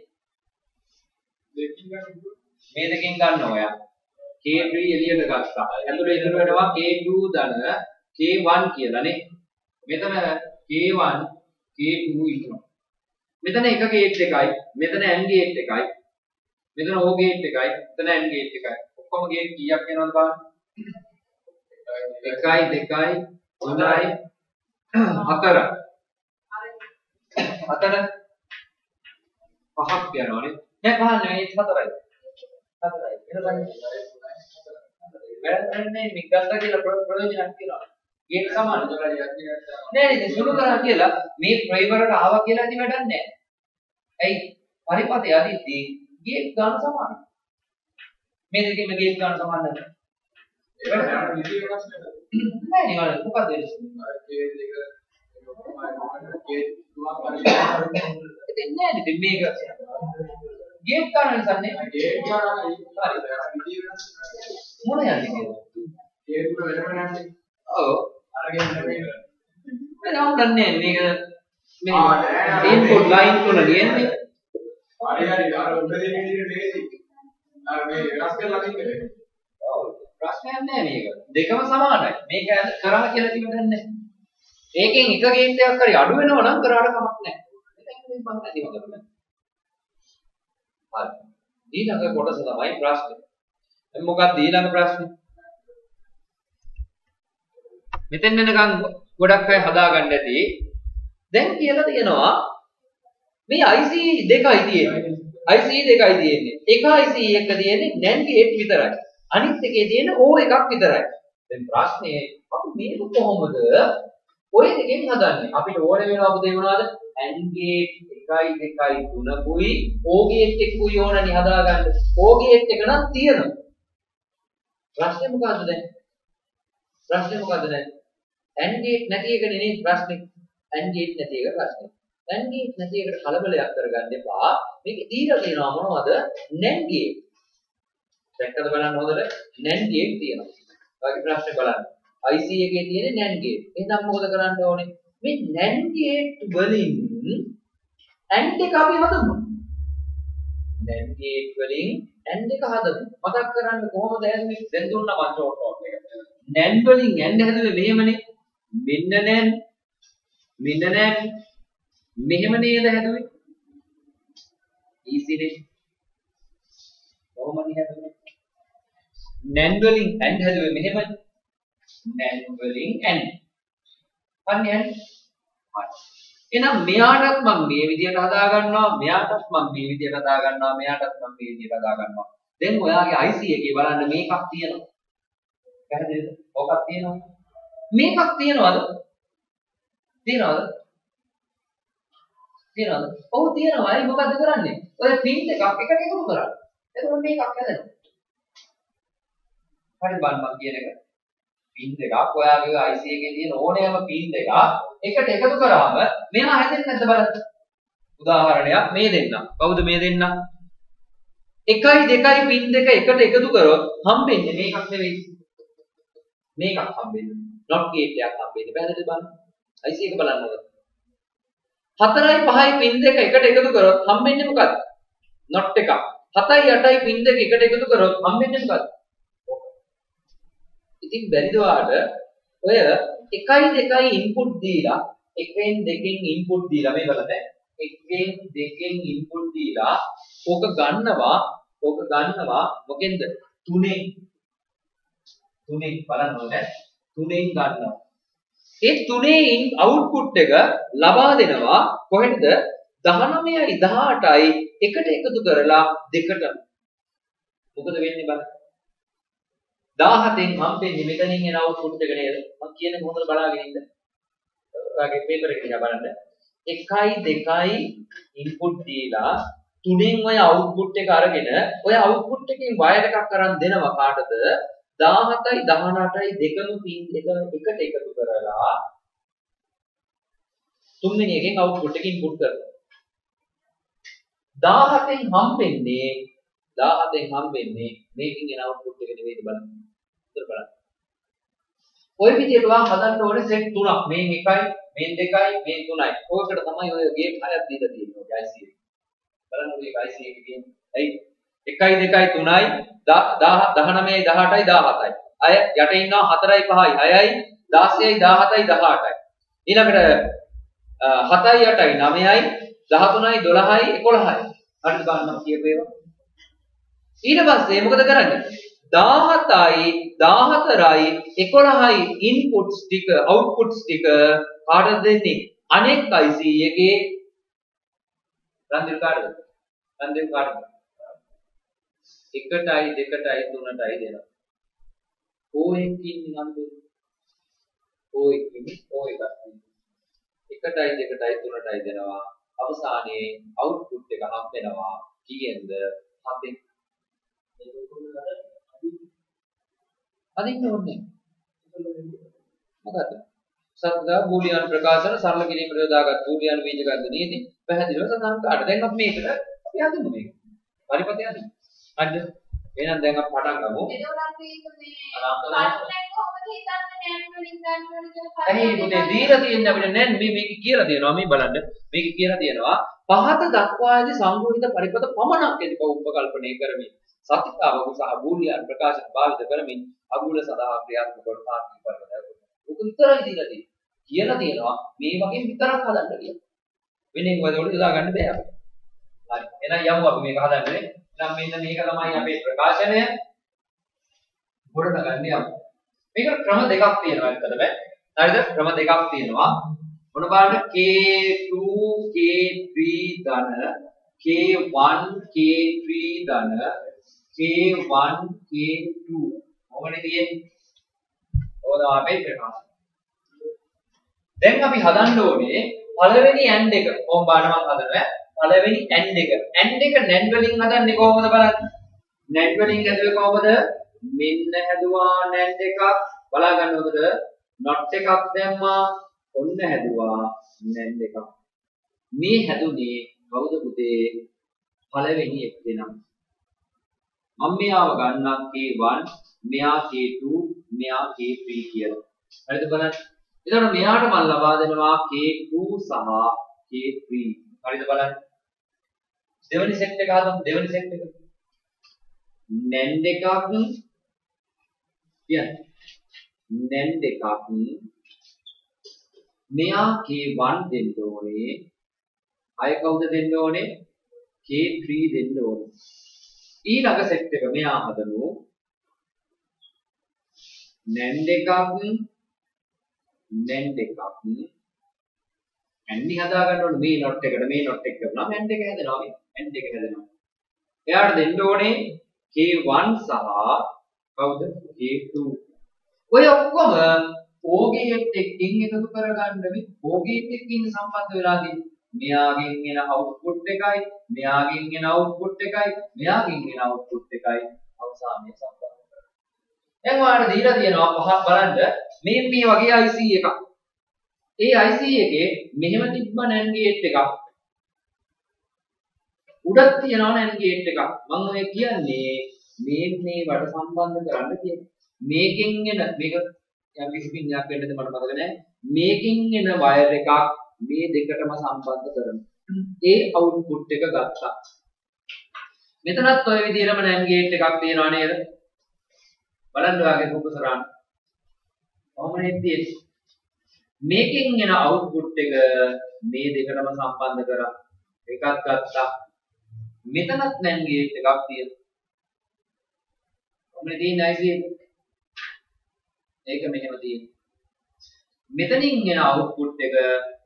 මේ දෙකෙන් ගන්න ඔයා K3 එළියට ගත්තා. ඇතුලේ ඉතුරු වෙනවා K2 ධන K1 කියලා නේ. මෙතන K1 K2 ඉතුරු. මෙතන එක ගේට් එකයි, මෙතන AND ගේට් එකයි. මෙතන O ගේට් එකයි, මෙතන AND ගේට් එකයි. ඔක්කොම ගේට් කීයක් වෙනවද බලන්න. 1 2 3 4 හතර පහක් යනවානේ. නෑ පහ නෙවෙයි හතරයි. හතරයි. එනකන් වැඩ කරන්නේ මේ ගත්තා කියලා ප්‍ර- ප්‍රයෝජනක් තියෙනවා. ඒක සමාන. නෑ නේද සුළු කරා කියලා මේ ඩ්‍රයිවරට ආවා කියලා ඉතින් වැඩක් නෑ. ඇයි? පරිපතේ අදිද්දී ගේට් ගන්න සමානයි. මේ දෙකෙන් ගේට් ගන්න සමාන නැහැ. නෑ නේ වල මොකද වෙන්නේ? ඉතින් නෑ ඉතින් මේක ගේට් ගන්න නිසා නේ. මොන යන්නේ කියලා. ඔව්. මම නම් දන්නේ මේක මේ ආ, නෑ, නෑ, ඉන්පුට් මේ- ලයින් තුන ලියන්නේ. ඔව් ප්‍රශ්නයක් නෑ මේක. දෙකම සමානයි. මේක කරා කියලා කිව්ව දන්නේ. ඒකෙන් එක ගේම් එකක් හරි අඩු වෙනවා නම් කරාට කමක් නැහැ. එතෙන් මේ බං නැතිව කරන්න. හරි. ඊළඟ කොටස තමයි ප්‍රශ්නේ. දැන් මොකක්ද ඊළඟ ප්‍රශ්නේ? මෙතෙන් එනකන් ගොඩක් අය හදාගන්න ඇති. දැන් කියලා තියෙනවා මේ IC දෙකයි තියෙන්නේ. IC දෙකයි තියෙන්නේ. එක IC එක තියෙන්නේ NAND gate විතරයි. අනිත් එකේ තියෙන O එකක් විතරයි. දැන් ප්‍රශ්නේ අපි මේක කොහොමද ඔය දෙකෙන් හදන්නේ? අපිට ඕන වෙනවා පුතේ මොනවද? AND gate 1 2 3කුයි O gate එකකුයි ඕනනේ හදාගන්න. O gate එක නම් තියෙනවා. ප්‍රශ්නේ මොකද්ද දැන්? ප්‍රශ්නේ මොකද්ද දැන්? AND gate නැති එක නෙනේ ප්‍රශ්නේ. AND gate නැති එක ප්‍රශ්නේ. AND gate නැති එකට කලබලයක් කරගන්න එපා. මේක දීලා තියෙනවා මොනවද? NAND gate. දැක්කද බලන්න හොඳට? NAND gate තියෙනවා. ඔයගේ ප්‍රශ්නේ බලන්න. IC එකේ තියෙන NAND gate. එහෙනම් මොකද කරන්න ඕනේ? මේ NAND gate වලින් AND එක අපි හදමු. NAND gate වලින් AND එක හදමු. මතක් කරන්න කොහොමද හැදුවේ? දැන් දුන්නා මම ෂෝට් නෝට් එක. NAND වලින් AND හැදුවේ මෙහෙමනේ. මෙන්න NAND මෙන්න NAND මෙහෙම නේද හැදුවේ? easy නේ. කොහොමද හැදුවේ? NAND වලින් AND හැදුවේ මෙහෙමයි. NAND වලින් AND. අන්න AND. එහෙනම් මෙයාටත් මම මේ විදිහට හදා ගන්නවා, මෙයාටත් මම මේ විදිහට හදා ගන්නවා, මෙයාටත් මම මේ විදිහට හදා ගන්නවා. දැන් ඔයාගේ IC එකේ බලන්න මේකක් තියෙනවා. පැහැදිලිද? ඔකක් තියෙනවා. මේකක් තියෙනවද? තියෙනවද? තියෙනවද? ඔව් තියෙනවා. ඒ මොකද්ද කරන්නේ? ඔය පින් එකක් එකට එකතු කරන්නේ. එතකොට මේකක් හැදෙනවා. හරි බලන්න මම කියන එක. පින් දෙකක් ඔයාගේ IC එකේ තියෙන ඕනෑම පින් දෙකක් එකට එකතු කරාම මෙහා හැදෙන්නේ නැද්ද බලන්න. උදාහරණයක් මේ දෙන්න. කවුද මේ දෙන්න? එකයි දෙකයි පින් දෙක එකට එකතු කරොත් හම්බෙන්නේ මේකක් නෙවෙයි. මේකක් හම්බෙන්නේ. not gate එකක් හම්බෙන්නේ. පැහැදිලිද බලන්න? IC එක බලන්න ඕන. හතරයි පහයි පින් දෙක එකට එකතු කරොත් හම්බෙන්නේ මොකක්ද? not එකක්. 7යි 8යි පින් දෙක එකට එකතු කරොත් හම්බෙන්නේ මොකක්ද? ඉතින් බැරිද වාට ඔය 1යි 2යි ඉන්පුට් දීලා එකෙන් දෙකෙන් ඉන්පුට් දීලා මේ බලන්න එකෙන් දෙකෙන් ඉන්පුට් දීලා ඕක ගන්නවා ඕක ගන්නවා මොකෙන්ද? තුනෙන්. තුනෙන් බලන්න ඕනේ තුනෙන් ගන්නවා. ඒ තුනේ අවුට්පුට් එක ලබා දෙනවා කොහෙන්ද? 19යි 18යි එකට එකතු කරලා දෙකට. මොකද වෙන්නේ බලන්න. 17න් හම්බෙන්නේ මෙතනින් එන අවුට්පුට් එක නේද? මම කියන්නේ මොකද බලාගෙන ඉන්න. ඔයාගේ පේපර් එක දිහා බලන්න. 1යි 2යි ඉන්පුට් දීලා තුනෙන් ඔය අවුට්පුට් එක අරගෙන ඔය අවුට්පුට් එකෙන් වයර් එකක් අරන් දෙනවා කාටද? 17යි 18යි දෙකම පින් එක එකට එකතු කරලා තුන්වෙනි එකෙන් අවුට්පුට් එක ඉන්පුට් කරනවා. 17න් හම්බෙන්නේ 17න් හම්බෙන්නේ මේකෙන් එන අවුට්පුට් එක නෙවෙයි බලන්න. උත්තර බලන්න. ඔය විදිහට වා හදන්න ඕනේ සෙට් තුනක්. මේ එකයි, මේ දෙකයි, මේ තුනයි. ඔයකට තමයි ඔය ගේට් හයක් දීලා තියෙන්නේ ඔය IC එක. බලන්න ඔය IC එක කියන්නේ. ඇයි? 1යි 2යි 3යි 19යි 18යි 17යි. අය යට ඉන්නවා 4යි 5යි 6යි 16යි 17යි 18යි. ඊළඟට 7යි 8යි 9යි 13යි 12යි 11යි. හරිද බලන්න මම කියපු ඒවා. ඊට පස්සේ මොකද කරන්නේ? 17යි 14යි 11යි ඉන්පුට්ස් ටික අවුට්පුට්ස් ටික කාටද දෙන්නේ? අනෙක් IC එකේ රන්දිල් කාටද? රන්දිල් කාටද? එකටයි දෙකටයි තුනටයි දෙනවා. ඕ එකකින් නම්බු ඕ එකකින් ඕ එකක් එකටයි දෙකටයි තුනටයි දෙනවා. අවසානයේ අවුට්පුට් එක හම් වෙනවා. කීයෙන්ද? හතෙන් අදින්න ඕනේ. මොකද? සත්දා බූලියන් ප්‍රකාශන සරල කිරීමට යොදාගත් බූලියන් බීජගත නීති පැහැදිලිව සඳහන් කරා. දැන් අපි මේකට අපි හදමු මේක. පරිපතය හදමු. හරිද? එහෙනම් දැන් අපි පටන් ගමු. එතකොට අපි මේ පස්සේ කොහොමද හිතන්නේ නෑන් වලින් ගන්න ඕන කියලා ඇයි පුතේ දීලා තියෙන්නේ අපිට නෑ මේ මේක කියලා දෙනවා මේ බලන්න. මේක කියලා දෙනවා පහත දක්වා ඇති සංග්‍රහිත පරිපත පමණක් ඇති බව උපකල්පනය කරමින් සත්‍යාවක සහ බූලියන් ප්‍රකාශන භාවිත කරමින් අගුල සඳහා ක්‍රියාත්මක කරන තාක්ෂණික පරිවර්තනය. උක විතරයි දීලා තියෙන්නේ. කියලා තියෙනවා මේ වගේ විතරක් හදන්න කියලා. වෙනින් වලට යොදා ගන්න බෑ අපිට. හරි. එහෙනම් යමු අපි මේක හදන්නේ. එහෙනම් මෙන්න මේක තමයි අපේ ප්‍රකාශනය. ගොඩ නගන්න යමු. මේක ක්‍රම දෙකක් තියෙනවා ඇත්තටම. හරිද? ක්‍රම දෙකක් තියෙනවා. මොන බලන්න K2 K3 ධන K1 K3 ධන K1 K2 මොකනේ තියෙන්නේ? ඕක තමයි අපේ ප්‍රකාශය. දැන් අපි හදන්න ඕනේ පළවෙනි ඇන්ඩ් එක. කොහොම බලන්න මම හදනවා. පළවෙනි ඇන්ඩ් එක. ඇන්ඩ් එක නැන්ඩ් වලින් හදන්නේ කොහොමද බලන්න. නැන්ඩ් වලින් හැදුවේ කොහොමද? මෙන්න හැදුවා නැන්ඩ් එකක්. බලා ගන්න හොඳට. නොට් එකක් දැම්මා. ඔන්න හැදුවා නැන්ඩ් එකක්. මේ හැදුනේ කවුද පුතේ? පළවෙනි එක්කෙනා. මම මෙයාව ගන්නම් K1, මෙයා K2, මෙයා K3 කියලා. හරිද බලන්න. එතකොට මෙයාට මම ලබා දෙනවා K2 සහ K3. හරිද බලන්න. දෙවෙනි සෙට් එක හදමු දෙවෙනි සෙට් එක. NAND එකක් කියන්නේ NAND එකක් මෙයා K1 දෙන්න ඕනේ. අය කවුද දෙන්න ඕනේ? K3 දෙන්න ඕනේ. ඊළඟ සෙට් එක මෙයා හදමු. NAND එකක් NAND එකක් ඇන්ඩි හදා ගන්න ඕනේ මේ නොට් එකට මේ නොට් එක කරනවා NAND එක හැදෙනවා මේ NAND එක හැදෙනවා. එයාට දෙන්න ඕනේ K1 සහ කවුද K2. ඔය ඔක්කොම ඕගේට් එකකින් එකතු කරගන්න මේ ඕගේට් එකකින් සම්බන්ධ වෙලා තියෙන්නේ. මෙයාගෙන් එන අවුට්පුට් එකයි මෙයාගෙන් එන අවුට්පුට් එකයි මෙයාගෙන් එන අවුට්පුට් එකයි අවසානයේ සම්බන්ධ කරගන්න. දැන් ඔයාලට දීලා තියෙනවා පහක් බලන්න මේ මේ වගේ IC එකක්. ඒ IC එකේ මෙහෙම තිබ්බ NAND gate එකක්. උඩක් තියෙනවා NAND gate එකක්. මම ඔය කියන්නේ මේ මේ වට සම්බන්ධ කරන්න කියන්නේ. මේකෙන් එන මේක යම් කිසි පින්නයක් වෙන්නද මට මතක නැහැ. මේකෙන් එන වයර් එකක් මේ දෙකටම සම්බන්ධ කරනවා. ඒ අවුට්පුට් එක ගත්තා. මෙතනත් ඔය විදිහටම NAND gate එකක් තියෙනවා නේද? බලන්න ඔයාගේ රූපසරණ. කොහොමද තියෙන්නේ? මේකෙන් එන අවුට්පුට් එක මේ දෙකටම සම්බන්ධ කරා. එකක් ගත්තා. මෙතනත් NAND gate එකක් තියෙනවා. කොහොමද තියෙන්නේ IC එක? ඒක මෙහෙම තියෙනවා. මෙතනින් එන අවුට්පුට් එක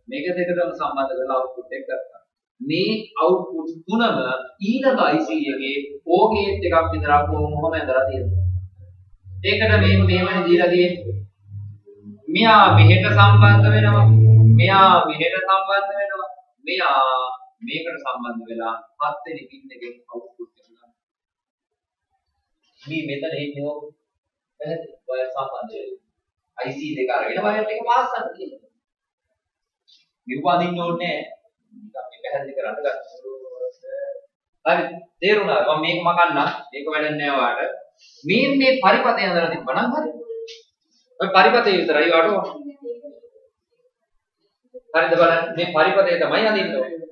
මේක දෙකටම සම්බන්ධ කරලා අවුට්පුට් එක ගත්තා. මේ අවුට්පුට් තුනම ඊළඟ IC එකේ O gate එකක් විතරක් කොහොම ඇඳලා තියෙනවා. ඒකට මේ මේවනේ දීලා තියෙන්නේ. මෙයා මෙහෙට සම්බන්ධ වෙනවා. මෙයා මෙහෙට සම්බන්ධ වෙනවා. මෙයා මේකට සම්බන්ධ වෙලා හත් වෙනි පින් එකෙන් අවුට්පුට් එක ගන්නවා. මේ මෙතන ඉන්නේ ඔය පැහැදිලි සම්බන්ධ වෙලා IC දෙක අරගෙන වයර් එක පාස් කරන්න තියෙනවා. නිර්වාදින්න ඕනේ අපි පැහැදිලි කරන්න ගන්න. හරි තේරුණාද? මම මේක මකන්න. මේක වැඩක් නෑ ඔයාලට. මේ මේ පරිපතය හදලා තිබ්බනම් හරි. ඔය පරිපතය විතරයි ඔයාලට ඕන. හරිද බලන්න මේ පරිපතය තමයි අදින්න ඕනේ.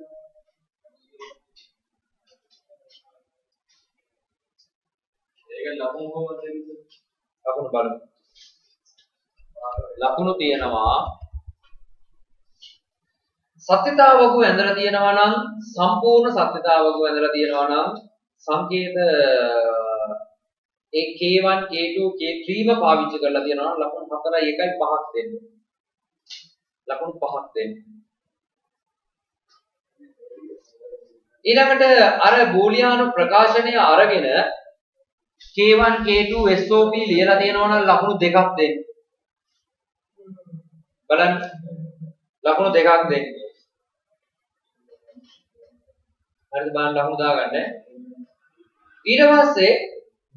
ඒක ලකුණු කොහොමද ලකුණු බලමු. ලකුණු තියෙනවා සත්‍යතාවක ඇඳලා තියෙනවා නම් සම්පූර්ණ සත්‍යතාවක ඇඳලා තියෙනවා නම් සංකේත ඒ K1 K2 K3ම පාවිච්චි කරලා තියෙනවා නම් ලකුණු 4යි 1යි 5ක් දෙන්න. ලකුණු 5ක් දෙන්න. ඊළඟට අර බූලියානු ප්‍රකාශනය අරගෙන K1 K2 SOP ලියලා තියෙනවා නම් ලකුණු දෙකක් දෙන්න. බලන්න. ලකුණු දෙකක් දෙන්න. හරිද බලන්න ලකුණු දාගන්න. ඊට පස්සේ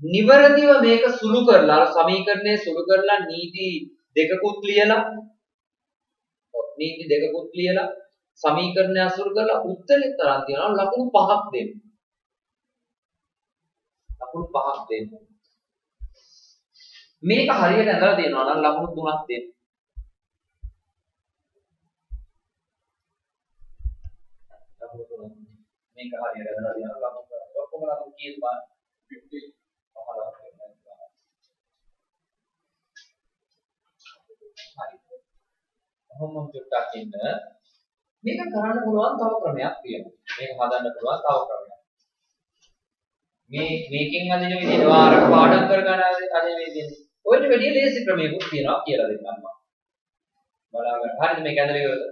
නිවරදිව මේක සුළු කරලා සමීකරණය සුළු කරලා නීති දෙකකුත් ලියලා නීති දෙකකුත් ලියලා සමීකරණය අසුරු කරලා උත්තරේ තරම් තියනවා ලකුණු පහක් දෙන්න. ලකුණු පහක් දෙන්න. මේක හරියට ඇඳලා දෙනවා නම් ලකුණු තුනක් දෙන්න. ලකුණු තුනක්. මේක හරියට ඇඳලා දෙනවා ලකුණු ඔක්කොම ලකුණු කීයද බලන්න. 50 පහලක් වෙනවා. හරි. කොහොම චුට්ටක් ඉන්න මේක කරන්න පුළුවන් තව ක්‍රමයක් තියෙනවා. මේක හදන්න පුළුවන් තව ක්‍රමයක්. මේ මේකෙන් අදින විදිහට වාරක පාඩම් කරගන්න අදින විදිහට ඔයිට වැඩි ලේසි ක්‍රමයකුත් තියෙනවා කියලා දෙන්නම් මම. බලාගන්න. හරිද මේක ඇඳලා ඉවරද?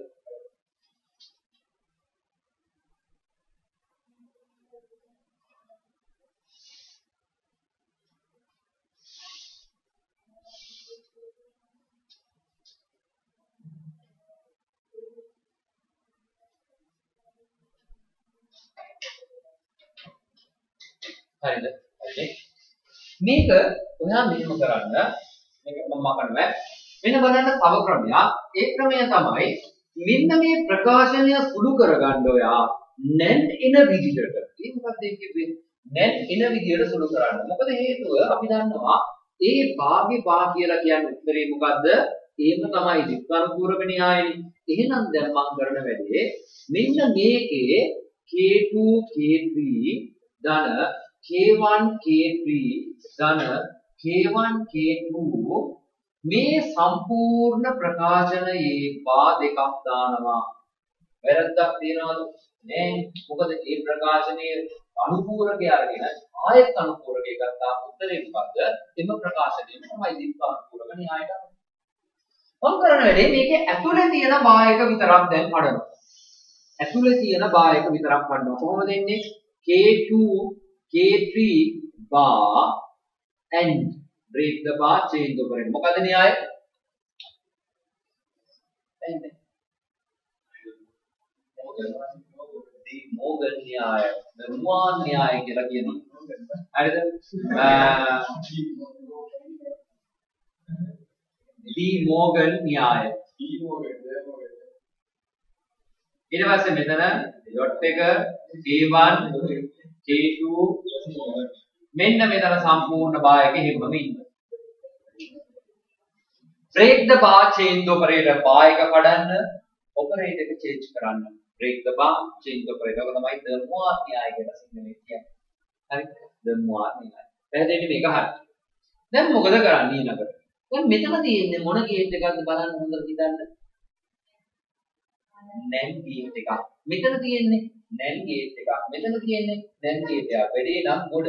හරිද? හරි. මේක ඔයා මෙහෙම කරන්න. මේක මම කරනවා. මෙන්න බලන්න තව ක්‍රමයක්. ඒ ක්‍රමය තමයි මෙන්න මේ ප්‍රකාශනය සුළු කරගන්න ඔයා නැන්ඩ් එන විදිහට. ඒ මොකක්ද ඒ කිව්වේ? නැන්ඩ් එන විදිහට සුළු කරන්න. මොකද හේතුව අපි දන්නවා ඒ භාග්‍ය භා කියලා කියන්නේ උත්තරේ මොකද්ද? එහෙම තමයි දික්කනුපූරක න්‍යායනේ. එහෙනම් දැන් මම කරන වැඩේ මෙන්න මේකේ K2 K3 ධන K1 K3 ධන K1 K2 මේ සම්පූර්ණ ප්‍රකාශනයේ බා දෙකක් දානවා. වැරද්දක් තියනවද? නෑ. මොකද මේ ප්‍රකාශනයේ අනුපූරකය අරගෙන ආයෙත් අනුපූරකය ගත්තා උත්තරේ මොකද්ද? එම ප්‍රකාශනයම තමයි දික්ක අනුපූරක න්‍යායට. මම කරන වැඩේ මේකේ ඇතුලේ තියෙන බායක විතරක් දැන් කඩනවා. ඇතුලේ තියෙන බායක විතරක් කඩනවා. කොහොමද එන්නේ? K2 K3 bar and break the bar change the operator. මොකද න්‍යාය? එන්නේ. දී මෝගන් න්‍යාය. ධර්මාන් න්‍යාය කියලා කියනවා. හරිද? දී මෝගන් න්‍යාය. ඊට පස්සේ මෙතන dot එක K1 K2 මෙන්න මෙතන සම්පූර්ණ බායක හිම්මම ඉන්න. break the bar change operator බායක කඩන්න operator එක change කරන්න. break the bar change operator ඔක තමයි ධර්මාත් න්‍යාය කියලා සිංහලෙන් කියන්නේ. හරි? ධර්මාත් න්‍යාය. පැහැදිලි මේක හරි. දැන් මොකද කරන්නේ ඊළඟට? දැන් මෙතන තියෙන්නේ මොන ගේට් එකක්ද බලන්න හොඳට හිතන්න. නැන් ගේට් එකක්. මෙතන තියෙන්නේ නැන් ගේට් එකක්. මෙතන තියෙන්නේ නැන් ගේට් එකක්. වැඩේ නම් ගොඩ.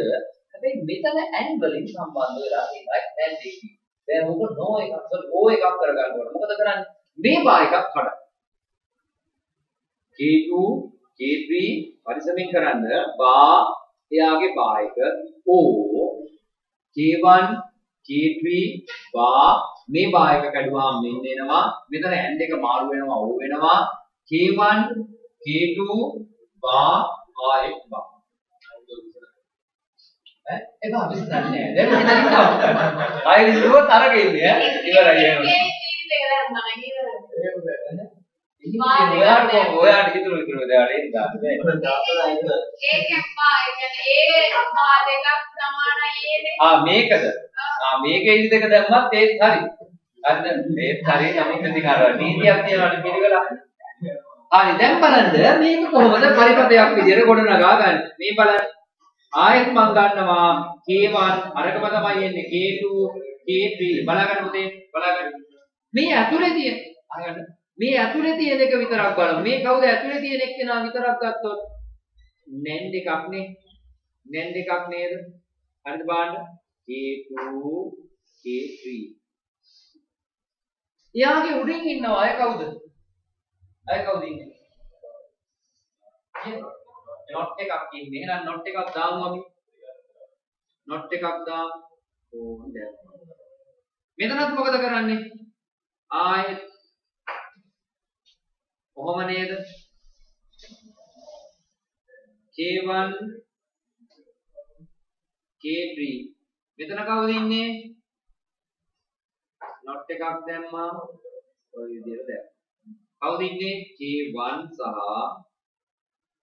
හැබැයි මෙතන ඇන් වලින් සම්බන්ධ වෙලා තියෙනවා නැන් දෙකක්. දැන් මොක නෝ එකක් සෝරි ඕ එකක් කරගන්න ඕන. මොකද කරන්නේ? මේ බා එකක් කඩ. K2 K3 පරිසමෙන් කරන්න බා එයාගේ බා එක O K1 K3 බා මේ බා එක කැඩුවාම මෙන්න එනවා මෙතන ඇන් දෙක මාරු වෙනවා O වෙනවා K1 K2 බා ආයෙත් බා ඈ ඒක අවිස්සන්නේ නෑ දැන් මෙතන ඉන්නවා ආයෙ ඉස්සුවත් අරගෙන ඉන්නේ ඈ ඉවරයි එහෙම ඔයාට කොහොම ඔයාට හිතුණු විතර ඔයාලට එන්න දාන්න ආ මේකද ආ මේකේ ඉරි දෙක දැම්මත් ඒත් හරි හරිද ඒත් හරි නමුත් ඉතින් අර නීතියක් තියෙනවානේ පිළිවෙලක් හරි දැන් බලන්න මේක කොහොමද පරිපතයක් විදියට ගොඩනගා ගන්න? මේ බලන්න. ආයෙත් මම ගන්නවා K1 අරකම තමයි එන්නේ. K2 K3 බලාගන්න පුතේ බලාගන්න. මේ ඇතුලේ තියෙන අරගන්න. මේ ඇතුලේ තියෙන එක විතරක් බලමු. මේ කවුද ඇතුලේ තියෙන එක්කෙනා විතරක් ගත්තොත්? නැන් දෙකක් නේ. නැන් දෙකක් නේද? හරිද බලන්න. K2 K3 එයාගේ උඩින් ඉන්නව අය කවුද? අය කවුද ඉන්නේ? not එකක් ඉන්නේ. එහෙනම් not එකක් දාමු අපි. Not එකක් දාමු. ඕන දැන් මෙතනත් මොකද කරන්නේ? ආයෙත් කොහොම නේද? K1 K3 මෙතන කවුද ඉන්නේ? Not එකක් දැම්මා. ඔය විදිහට දැම්මා. කවුද ඉන්නේ K1 සහ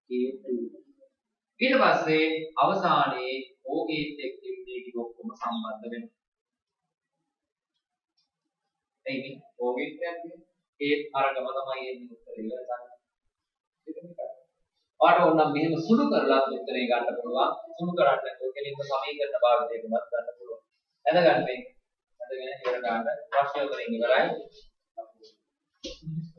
K2 ඊට පස්සේ අවසානයේ O ගේට් එකකින් මේක ඔක්කොම සම්බන්ධ වෙනවා එයි මේ O ගේට් එකක් ඒත් අරගම තමයි එන්නේ උත්තරේ ඉවර ගන්න. ඔයාට ඕනම් මෙහෙම සුළු කරලා උත්තරේ ගන්න පුළුවන්. සුළු කරන්න නැතුව කෙලින්ම සමීකරණ භාවිතයකමත් ගන්න පුළුවන්. දැනගන්න මේ. අදගෙන ඉවර ගන්න ප්‍රශ්න වලින් ඉවරයි. හරි. හරිද?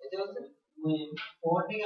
එතකොට මේ ෆෝන් එක